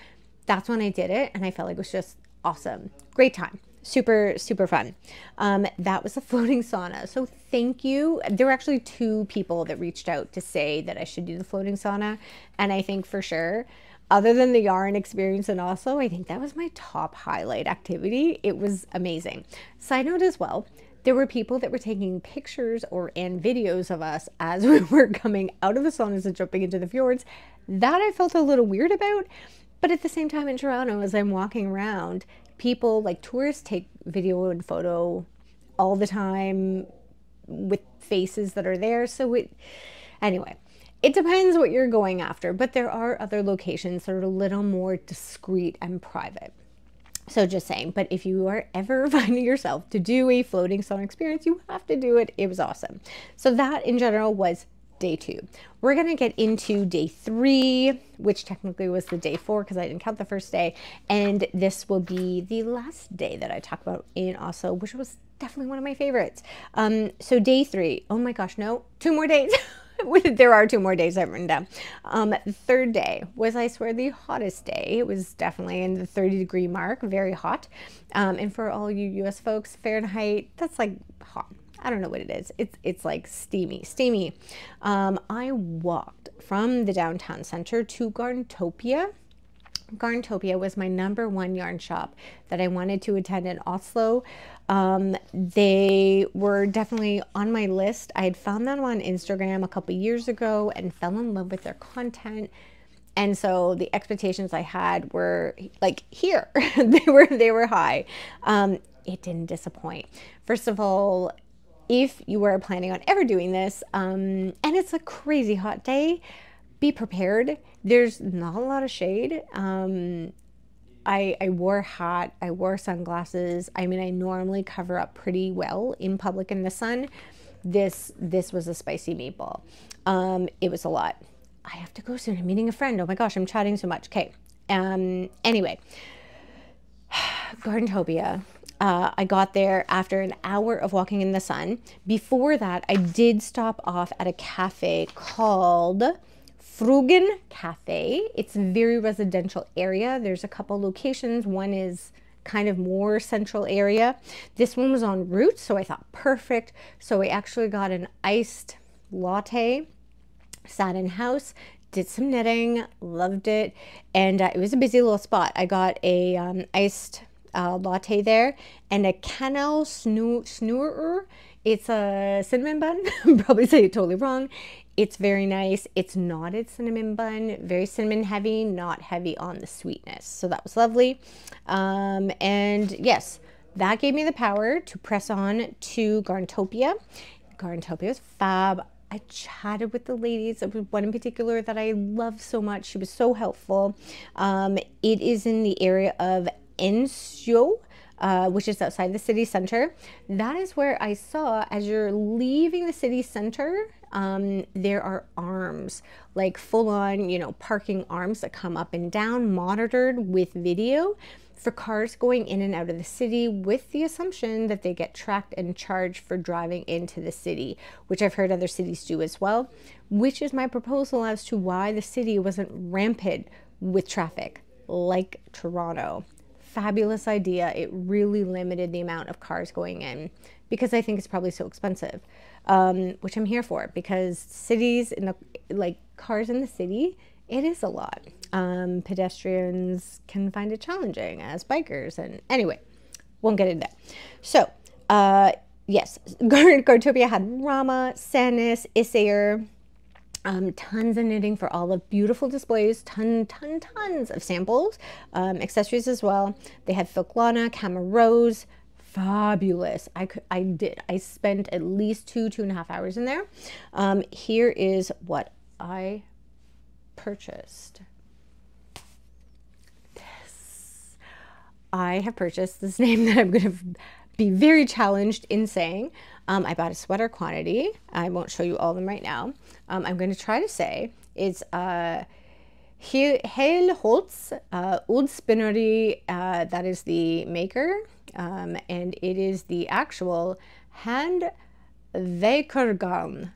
That's when I did it, and I felt like it was just awesome. Great time. Super, super fun. Um, that was a floating sauna. So thank you. There were actually two people that reached out to say that I should do the floating sauna. And I think for sure other than the yarn experience in Oslo, I think that was my top highlight activity. It was amazing. Side note as well, there were people that were taking pictures or and videos of us as we were coming out of the saunas and jumping into the fjords. That I felt a little weird about. But at the same time in Toronto, as I'm walking around, people like tourists take video and photo all the time with faces that are there. So it anyway, it depends what you're going after, but there are other locations that are a little more discreet and private. So just saying, but if you are ever finding yourself to do a floating sauna experience, you have to do it. It was awesome. So that in general was day two. We're going to get into day three, which technically was the day four because I didn't count the first day. And this will be the last day that I talk about in Oslo, which was definitely one of my favorites. Um, so day three, oh my gosh, no, two more days. there are two more days I've written down. Um, third day was, I swear, the hottest day. It was definitely in the 30 degree mark, very hot. Um, and for all you US folks, Fahrenheit, that's like hot. I don't know what it is. It's it's like steamy, steamy. Um, I walked from the downtown center to Garntopia Garntopia was my number one yarn shop that I wanted to attend in Oslo. Um, they were definitely on my list. I had found them on Instagram a couple years ago and fell in love with their content. And so the expectations I had were like here, they were they were high. Um, it didn't disappoint. First of all, if you were planning on ever doing this, um, and it's a crazy hot day, be prepared. There's not a lot of shade. Um, I, I wore a hat, I wore sunglasses. I mean, I normally cover up pretty well in public in the sun. This this was a spicy meatball. Um, it was a lot. I have to go soon. I'm meeting a friend. Oh my gosh, I'm chatting so much. Okay. Um, anyway, Garntopia. Uh, I got there after an hour of walking in the sun. Before that, I did stop off at a cafe called Frugen Cafe. It's a very residential area. There's a couple locations. One is kind of more central area. This one was on route, so I thought perfect. So I actually got an iced latte, sat in house, did some knitting, loved it, and uh, it was a busy little spot. I got a um, iced uh, latte there and a Kanelsnurrer. It's a cinnamon bun. Probably saying it totally wrong. It's very nice. It's knotted cinnamon bun, very cinnamon heavy, not heavy on the sweetness. So that was lovely. Um, and yes, that gave me the power to press on to Garntopia. Garntopia was fab. I chatted with the ladies. One in particular that I love so much. She was so helpful. Um, it is in the area of Ensjø. Uh, which is outside the city center. That is where I saw as you're leaving the city center, um, there are arms, like full on, you know, parking arms that come up and down, monitored with video for cars going in and out of the city with the assumption that they get tracked and charged for driving into the city, which I've heard other cities do as well, which is my proposal as to why the city wasn't rampant with traffic like Toronto. Fabulous idea. It really limited the amount of cars going in because I think it's probably so expensive um, which I'm here for because cities in the like cars in the city, it is a lot. Um, pedestrians can find it challenging as bikers, and anyway, won't get into that. So, uh, yes, Garntopia had Rauma, Sandnes, Isager. Um, tons of knitting for all the beautiful displays, ton, ton, tons of samples, um, accessories as well. They had Filklana, CaMaRose, fabulous. I could, I did, I spent at least two, two and a half hours in there. Um, here is what I purchased. This. I have purchased this name that I'm going to be very challenged in saying. Um, I bought a sweater quantity. I won't show you all of them right now. Um, I'm going to try to say it's uh, Helholtz uh, Oud Spinnery. Uh, that is the maker, um, and it is the actual hand Vekergarn.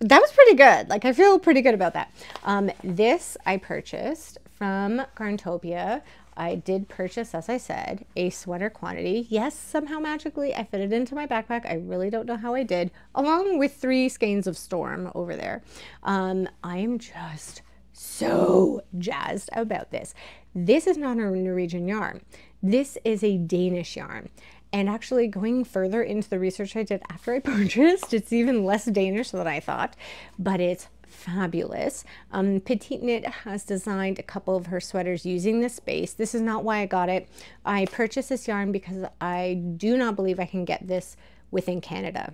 That was pretty good. Like I feel pretty good about that. Um, this I purchased from Garntopia. I did purchase, as I said, a sweater quantity. Yes, somehow magically I fit it into my backpack. I really don't know how I did, along with three skeins of storm over there. Um, I am just so jazzed about this. This is not a Norwegian yarn. This is a Danish yarn. And actually, going further into the research I did after I purchased, it's even less Danish than I thought, but it's fabulous. Um, Petite Knit has designed a couple of her sweaters using this base. This is not why I got it. I purchased this yarn because I do not believe I can get this within Canada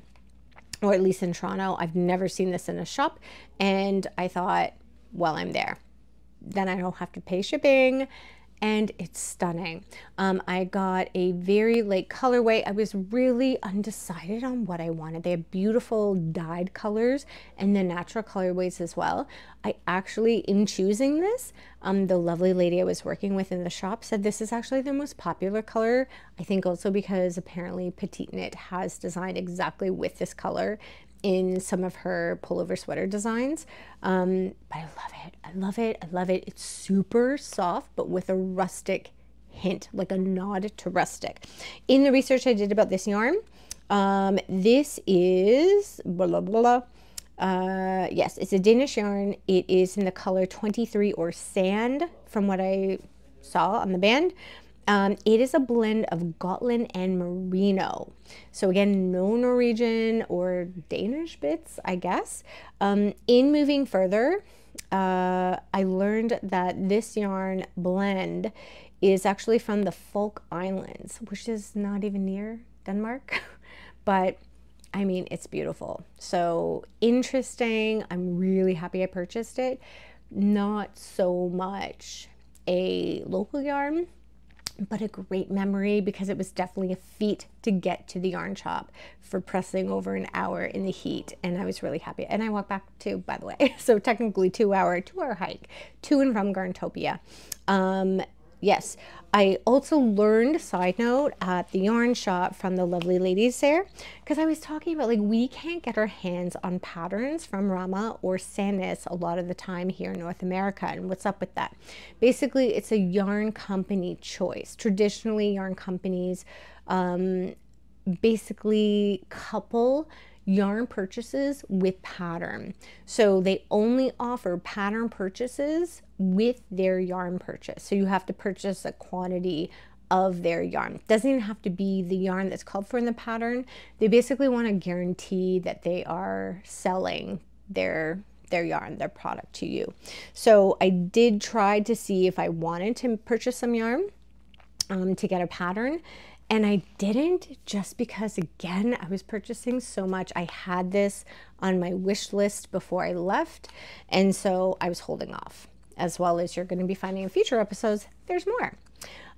or at least in Toronto. I've never seen this in a shop and I thought, well, I'm there. Then I don't have to pay shipping and it's stunning. Um, I got a very light colorway. I was really undecided on what I wanted. They have beautiful dyed colors and the natural colorways as well. I actually, in choosing this, um, the lovely lady I was working with in the shop said this is actually the most popular color. I think also because apparently Petite Knit has designed exactly with this color in some of her pullover sweater designs. Um, but I love it. I love it. I love it. It's super soft, but with a rustic hint, like a nod to rustic. In the research I did about this yarn, um, this is blah, blah, blah. Uh, yes, it's a Danish yarn. It is in the color 23 or sand from what I saw on the band. Um, it is a blend of Gotland and Merino. So again, no Norwegian or Danish bits, I guess. Um, in moving further, uh, I learned that this yarn blend is actually from the Folk Islands, which is not even near Denmark, but I mean, it's beautiful. So interesting. I'm really happy I purchased it. Not so much a local yarn but a great memory because it was definitely a feat to get to the yarn shop for pressing over an hour in the heat and I was really happy. And I walked back too by the way. So technically two hour two hour hike to and from Garntopia. Um, yes I also learned, side note, at the yarn shop from the lovely ladies there, because I was talking about like we can't get our hands on patterns from Rauma or Sandnes a lot of the time here in North America. And what's up with that? Basically, it's a yarn company choice. Traditionally, yarn companies um, basically couple yarn purchases with pattern. So they only offer pattern purchases with their yarn purchase. So you have to purchase a quantity of their yarn. It doesn't even have to be the yarn that's called for in the pattern. They basically want to guarantee that they are selling their their yarn, their product to you. So I did try to see if I wanted to purchase some yarn um, to get a pattern and I didn't just because, again, I was purchasing so much. I had this on my wish list before I left. And so I was holding off, as well as you're going to be finding in future episodes. There's more.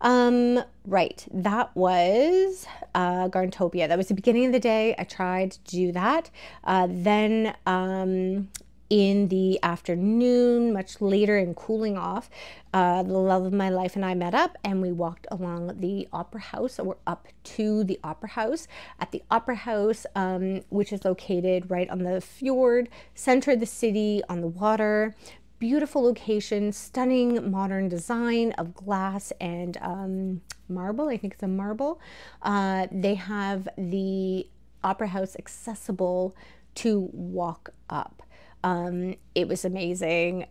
Um, right, that was uh, Garntopia. That was the beginning of the day. I tried to do that. Uh, then um, in the afternoon, much later and cooling off, uh, the love of my life and I met up and we walked along the Opera House. We're up to the Opera House. At the Opera House, um, which is located right on the fjord, center of the city, on the water, beautiful location, stunning modern design of glass and um, marble. I think it's a marble. Uh, they have the Opera House accessible to walk up. Um, it was amazing.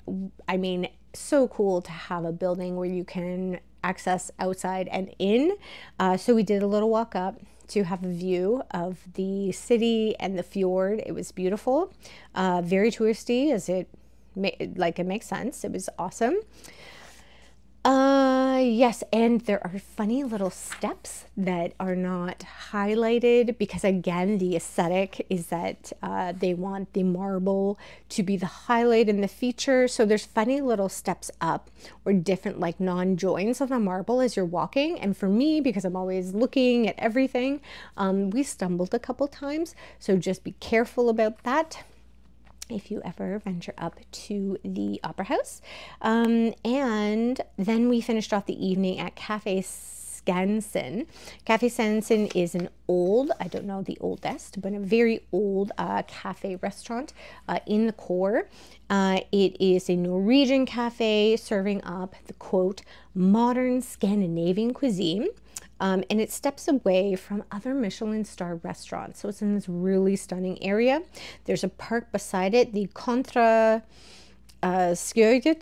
I mean, so cool to have a building where you can access outside and in. Uh, so we did a little walk up to have a view of the city and the fjord. It was beautiful, uh, very touristy, as it like it makes sense. It was awesome. Uh, yes, and there are funny little steps that are not highlighted because, again, the aesthetic is that uh, they want the marble to be the highlight in the feature. So there's funny little steps up or different like non-joins of the marble as you're walking. And for me, because I'm always looking at everything, um, we stumbled a couple times. So just be careful about that if you ever venture up to the Opera House. Um, and then we finished off the evening at Cafe Skansen. Cafe Skansen is an old, I don't know the oldest, but a very old uh, cafe restaurant uh, in the core. Uh, it is a Norwegian cafe serving up the quote, modern Scandinavian cuisine. Um, and it steps away from other Michelin star restaurants. So it's in this really stunning area. There's a park beside it, the Contra uh,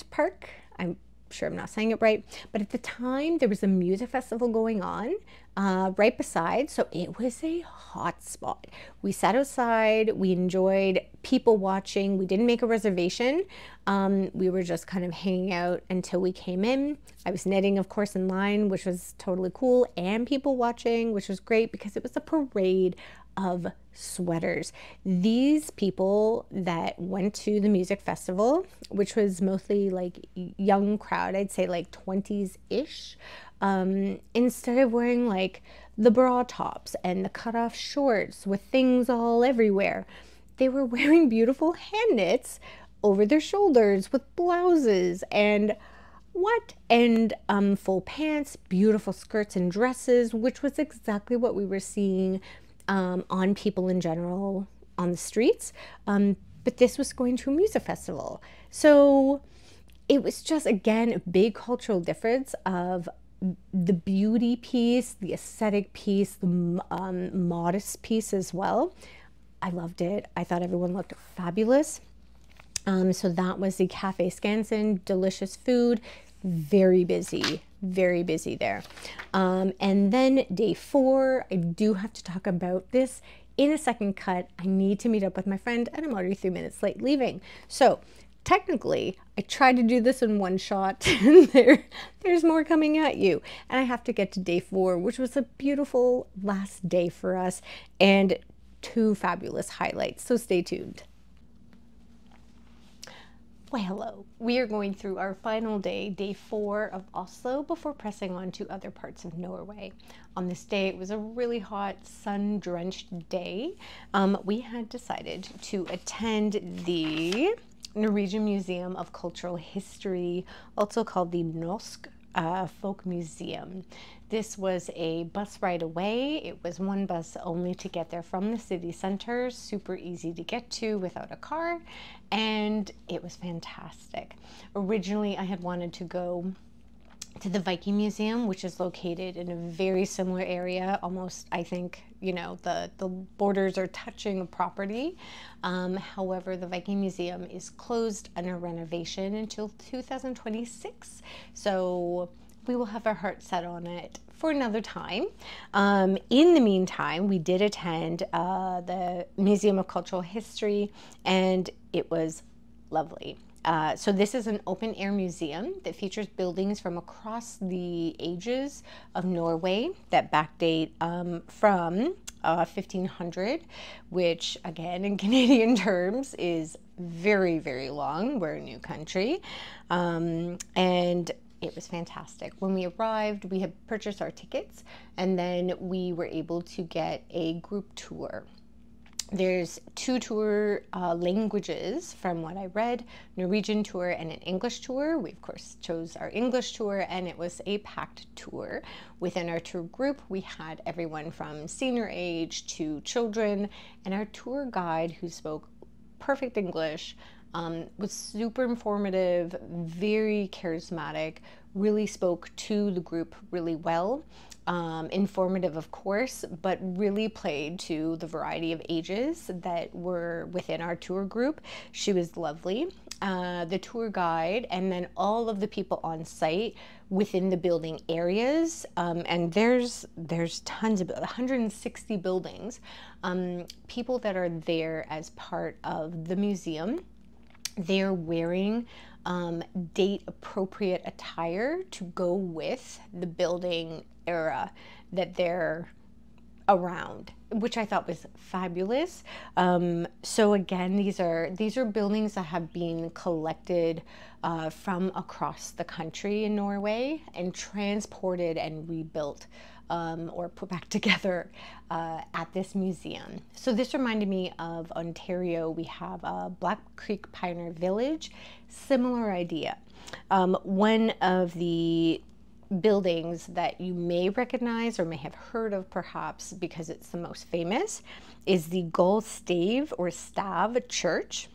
Park. I'm sure I'm not saying it right, but at the time there was a music festival going on uh, right beside. So it was a hot spot. We sat outside, we enjoyed people watching. We didn't make a reservation. Um, we were just kind of hanging out until we came in. I was knitting, of course, in line, which was totally cool, and people watching, which was great because it was a parade of sweaters. These people that went to the music festival, which was mostly like young crowd, I'd say like 20s ish, um, instead of wearing like the bra tops and the cut off shorts with things all everywhere, they were wearing beautiful hand knits over their shoulders with blouses and what? And um, full pants, beautiful skirts and dresses, which was exactly what we were seeing um, on people in general on the streets. Um, but this was going to a music festival. So it was just, again, a big cultural difference of the beauty piece, the aesthetic piece, the um, modest piece as well. I loved it. I thought everyone looked fabulous. Um, so that was the Cafe Skansen, delicious food, very busy, very busy there. Um, and then day four, I do have to talk about this in a second cut. I need to meet up with my friend, and I'm already three minutes late leaving. So technically, I tried to do this in one shot, and there, there's more coming at you. And I have to get to day four, which was a beautiful last day for us, and two fabulous highlights. So stay tuned. Well, hello. We are going through our final day, day four of Oslo, before pressing on to other parts of Norway. On this day, it was a really hot, sun drenched day. Um, we had decided to attend the Norwegian Museum of Cultural History, also called the Norsk uh, Folk Museum. This was a bus ride away. It was one bus only to get there from the city center, super easy to get to without a car, and it was fantastic. Originally, I had wanted to go to the Viking Museum, which is located in a very similar area. Almost, I think, you know, the, the borders are touching property. Um, however, the Viking Museum is closed under renovation until 2026. So we will have our heart set on it for another time. Um, in the meantime, we did attend uh, the Museum of Cultural History and it was lovely. Uh, so this is an open air museum that features buildings from across the ages of Norway that backdate um, from uh, 1500, which again in Canadian terms is very, very long. We're a new country. Um, and it was fantastic. When we arrived, we had purchased our tickets and then we were able to get a group tour there's two tour uh, languages from what I read, Norwegian tour and an English tour. We of course chose our English tour and it was a packed tour. Within our tour group, we had everyone from senior age to children and our tour guide who spoke perfect English Um, was super informative, very charismatic, really spoke to the group really well. Um, informative, of course, but really played to the variety of ages that were within our tour group. She was lovely. Uh, the tour guide, and then all of the people on site within the building areas. Um, and there's there's tons of 160 buildings. Um, people that are there as part of the museum. They're wearing um, date appropriate attire to go with the building era that they're around which I thought was fabulous. Um, so again, these are these are buildings that have been collected uh, from across the country in Norway and transported and rebuilt um, or put back together uh, at this museum. So this reminded me of Ontario. We have a Black Creek Pioneer Village, similar idea. Um, one of the buildings that you may recognize or may have heard of perhaps because it's the most famous is the Gol Stave or Stav Church.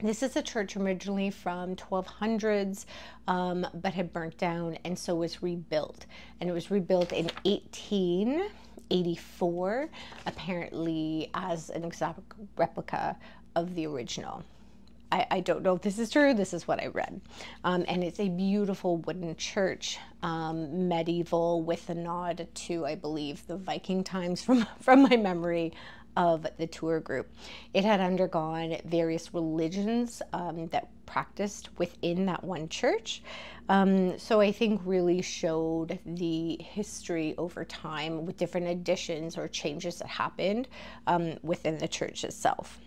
This is a church originally from 1200s, um, but had burnt down and so was rebuilt. And it was rebuilt in 1884, apparently as an exact replica of the original. I, I, don't know if this is true. This is what I read. Um, and it's a beautiful wooden church, um, medieval with a nod to, I believe, the Viking times from, from my memory of the tour group. It had undergone various religions um, that practiced within that one church. Um, so I think really showed the history over time with different additions or changes that happened um, within the church itself.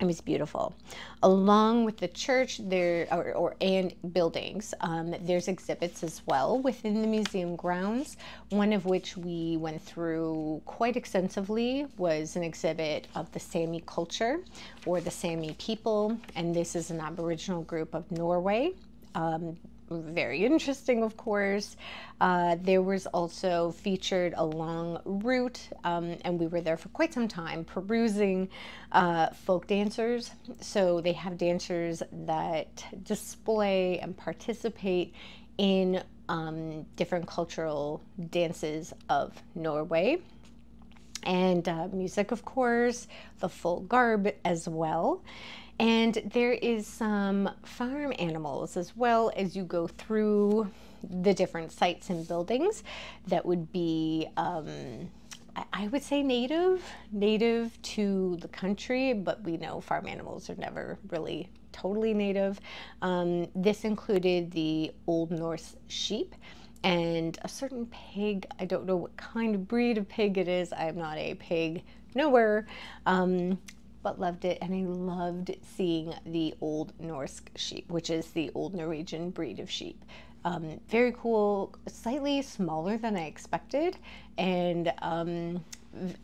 It was beautiful. Along with the church, there or, or and buildings, um, there's exhibits as well within the museum grounds. One of which we went through quite extensively was an exhibit of the Sami culture or the Sami people, and this is an Aboriginal group of Norway. Um, very interesting, of course. Uh, there was also featured a long route, um, and we were there for quite some time perusing uh, folk dancers. So they have dancers that display and participate in um, different cultural dances of Norway. And uh, music, of course, the full garb as well. And there is some farm animals as well as you go through the different sites and buildings that would be, um, I would say native, native to the country, but we know farm animals are never really totally native. Um, this included the Old Norse sheep and a certain pig. I don't know what kind of breed of pig it is. I'm not a pig nowhere, Um, but loved it. And I loved seeing the Old Norse sheep, which is the Old Norwegian breed of sheep. Um, very cool, slightly smaller than I expected, and um,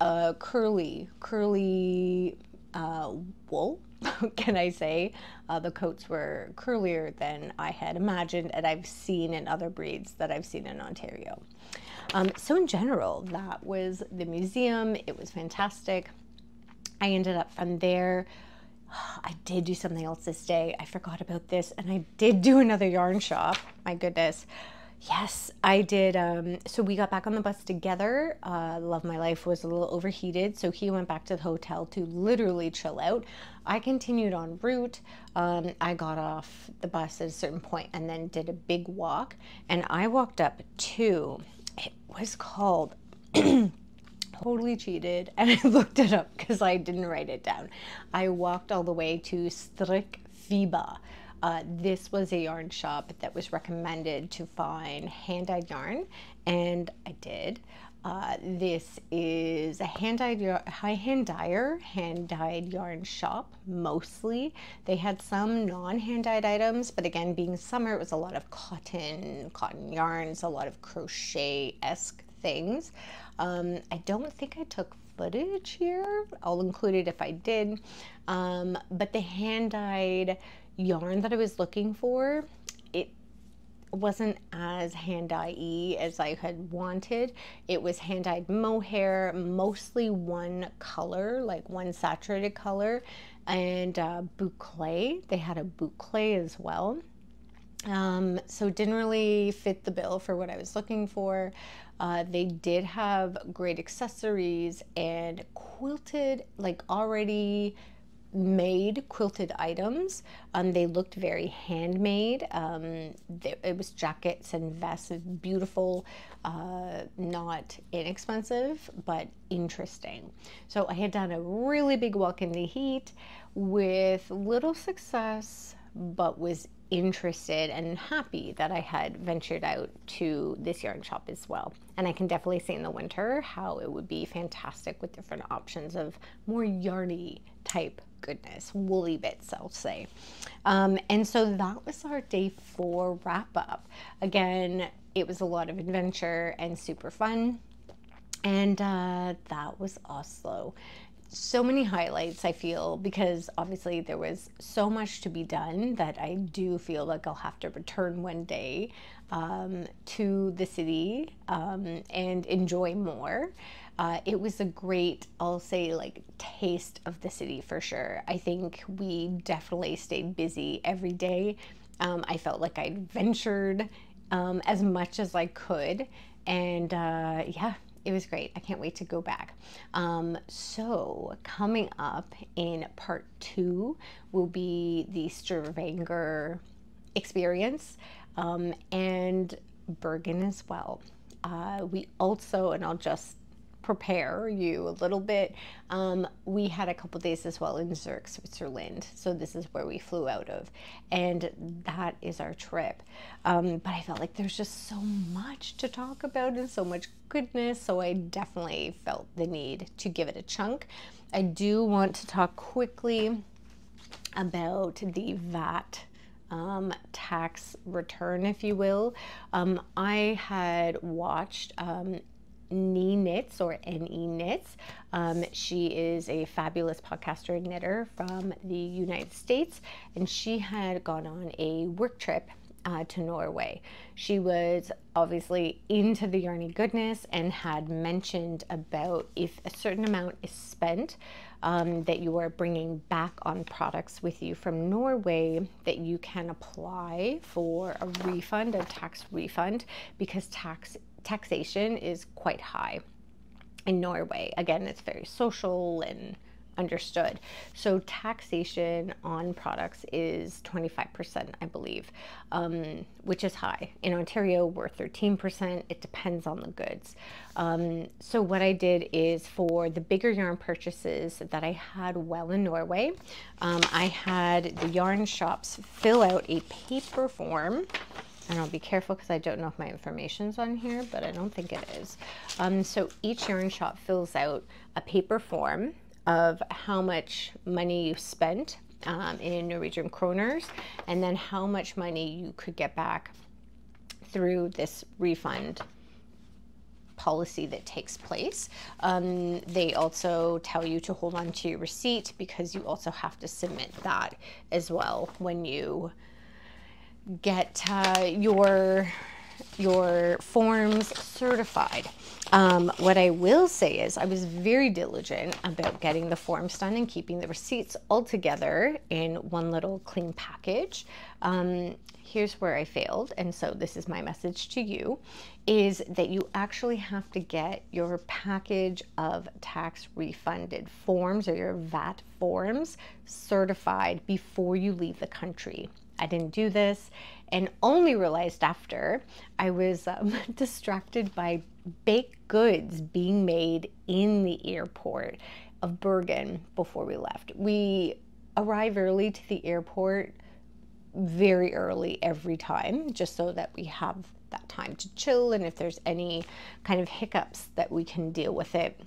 uh, curly, curly uh, wool, can I say. Uh, the coats were curlier than I had imagined, and I've seen in other breeds that I've seen in Ontario. Um, so, in general, that was the museum. It was fantastic. I ended up from there. I did do something else this day. I forgot about this. And I did do another yarn shop. My goodness. Yes, I did. Um, so we got back on the bus together. Uh, Love My Life was a little overheated, so he went back to the hotel to literally chill out. I continued en route. Um, I got off the bus at a certain point and then did a big walk. And I walked up to, it was called totally cheated and I looked it up because I didn't write it down. I walked all the way to Strick Fiba. Uh, this was a yarn shop that was recommended to find hand-dyed yarn and I did. Uh, this is a hand-dyed high hand dyer, hand-dyed yarn shop mostly. They had some non-hand-dyed items, but again, being summer, it was a lot of cotton, cotton yarns, a lot of crochet-esque things. Um, I don't think I took footage here. I'll include it if I did. Um, but the hand-dyed yarn that I was looking for, it wasn't as hand dye as I had wanted. It was hand dyed mohair, mostly one color, like one saturated color, and uh, boucle. They had a boucle as well. Um, so didn't really fit the bill for what I was looking for. Uh, they did have great accessories and quilted, like already made quilted items. Um, they looked very handmade. Um, they, it was jackets and vests, beautiful, uh, not inexpensive, but interesting. So I had done a really big walk in the heat with little success, but was interested and happy that I had ventured out to this yarn shop as well. And I can definitely see in the winter how it would be fantastic with different options of more yarny type goodness, woolly bits, I'll say. Um, and so that was our day four wrap up. Again, it was a lot of adventure and super fun. And uh, that was Oslo so many highlights, I feel, because obviously there was so much to be done that I do feel like I'll have to return one day um, to the city um, and enjoy more. Uh, it was a great, I'll say, like taste of the city for sure. I think we definitely stayed busy every day. Um, I felt like I'd ventured um, as much as I could. And uh, yeah, it was great. I can't wait to go back. Um, so, coming up in part two will be the Stavanger experience um, and Bergen as well. Uh, we also, and I'll just prepare you a little bit. Um, we had a couple days as well in Zurich, Switzerland. So this is where we flew out of, and that is our trip. Um, but I felt like there's just so much to talk about and so much goodness. So I definitely felt the need to give it a chunk. I do want to talk quickly about the VAT um, tax return, if you will. Um, I had watched um, Nee Knits or NE Knits. Um, she is a fabulous podcaster knitter from the United States, and she had gone on a work trip uh, to Norway. She was obviously into the yarny goodness and had mentioned about if a certain amount is spent um, that you are bringing back on products with you from Norway, that you can apply for a refund, a tax refund, because tax taxation is quite high in Norway. Again, it's very social and understood. So taxation on products is 25%, I believe, um, which is high. In Ontario, we're 13%. It depends on the goods. Um, so what I did is for the bigger yarn purchases that I had well in Norway, um, I had the yarn shops fill out a paper form and I'll be careful because I don't know if my information's on here, but I don't think it is. Um, so each yarn shop fills out a paper form of how much money you spent um, in Norwegian kroners and then how much money you could get back through this refund policy that takes place. Um, they also tell you to hold on to your receipt because you also have to submit that as well when you get uh, your your forms certified. Um, what I will say is I was very diligent about getting the forms done and keeping the receipts all together in one little clean package. Um, here's where I failed, and so this is my message to you, is that you actually have to get your package of tax refunded forms or your VAT forms certified before you leave the country. I didn't do this and only realized after I was um, distracted by baked goods being made in the airport of Bergen before we left. We arrive early to the airport very early every time just so that we have that time to chill and if there's any kind of hiccups that we can deal with it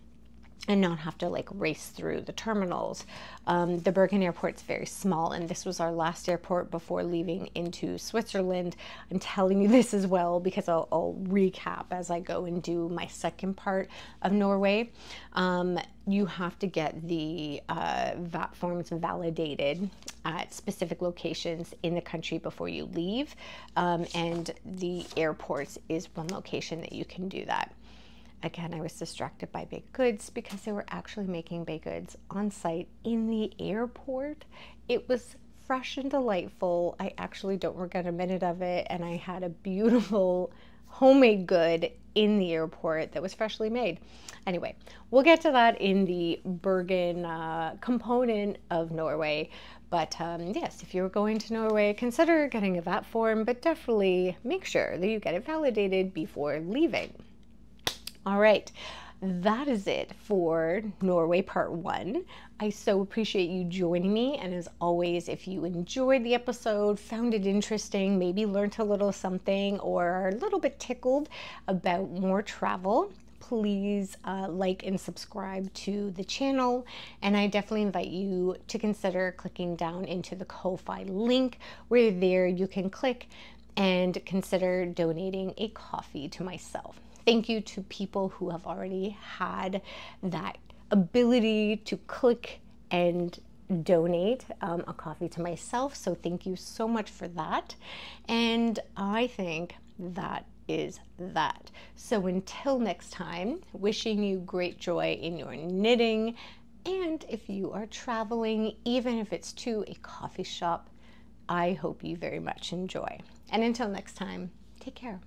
and not have to like race through the terminals. Um, the Bergen airport's very small, and this was our last airport before leaving into Switzerland. I'm telling you this as well because I'll, I'll recap as I go and do my second part of Norway. Um, you have to get the uh, VAT forms validated at specific locations in the country before you leave, um, and the airports is one location that you can do that. Again, I was distracted by baked goods because they were actually making baked goods on site in the airport. It was fresh and delightful. I actually don't regret a minute of it. And I had a beautiful homemade good in the airport that was freshly made. Anyway, we'll get to that in the Bergen uh, component of Norway. But um, yes, if you're going to Norway, consider getting a VAT form, but definitely make sure that you get it validated before leaving. All right, that is it for Norway Part 1. I so appreciate you joining me. And as always, if you enjoyed the episode, found it interesting, maybe learned a little something, or are a little bit tickled about more travel, please uh, like and subscribe to the channel. And I definitely invite you to consider clicking down into the Ko-Fi link where there you can click and consider donating a coffee to myself. Thank you to people who have already had that ability to click and donate um, a coffee to myself. So thank you so much for that. And I think that is that. So until next time, wishing you great joy in your knitting. And if you are traveling, even if it's to a coffee shop, I hope you very much enjoy. And until next time, take care.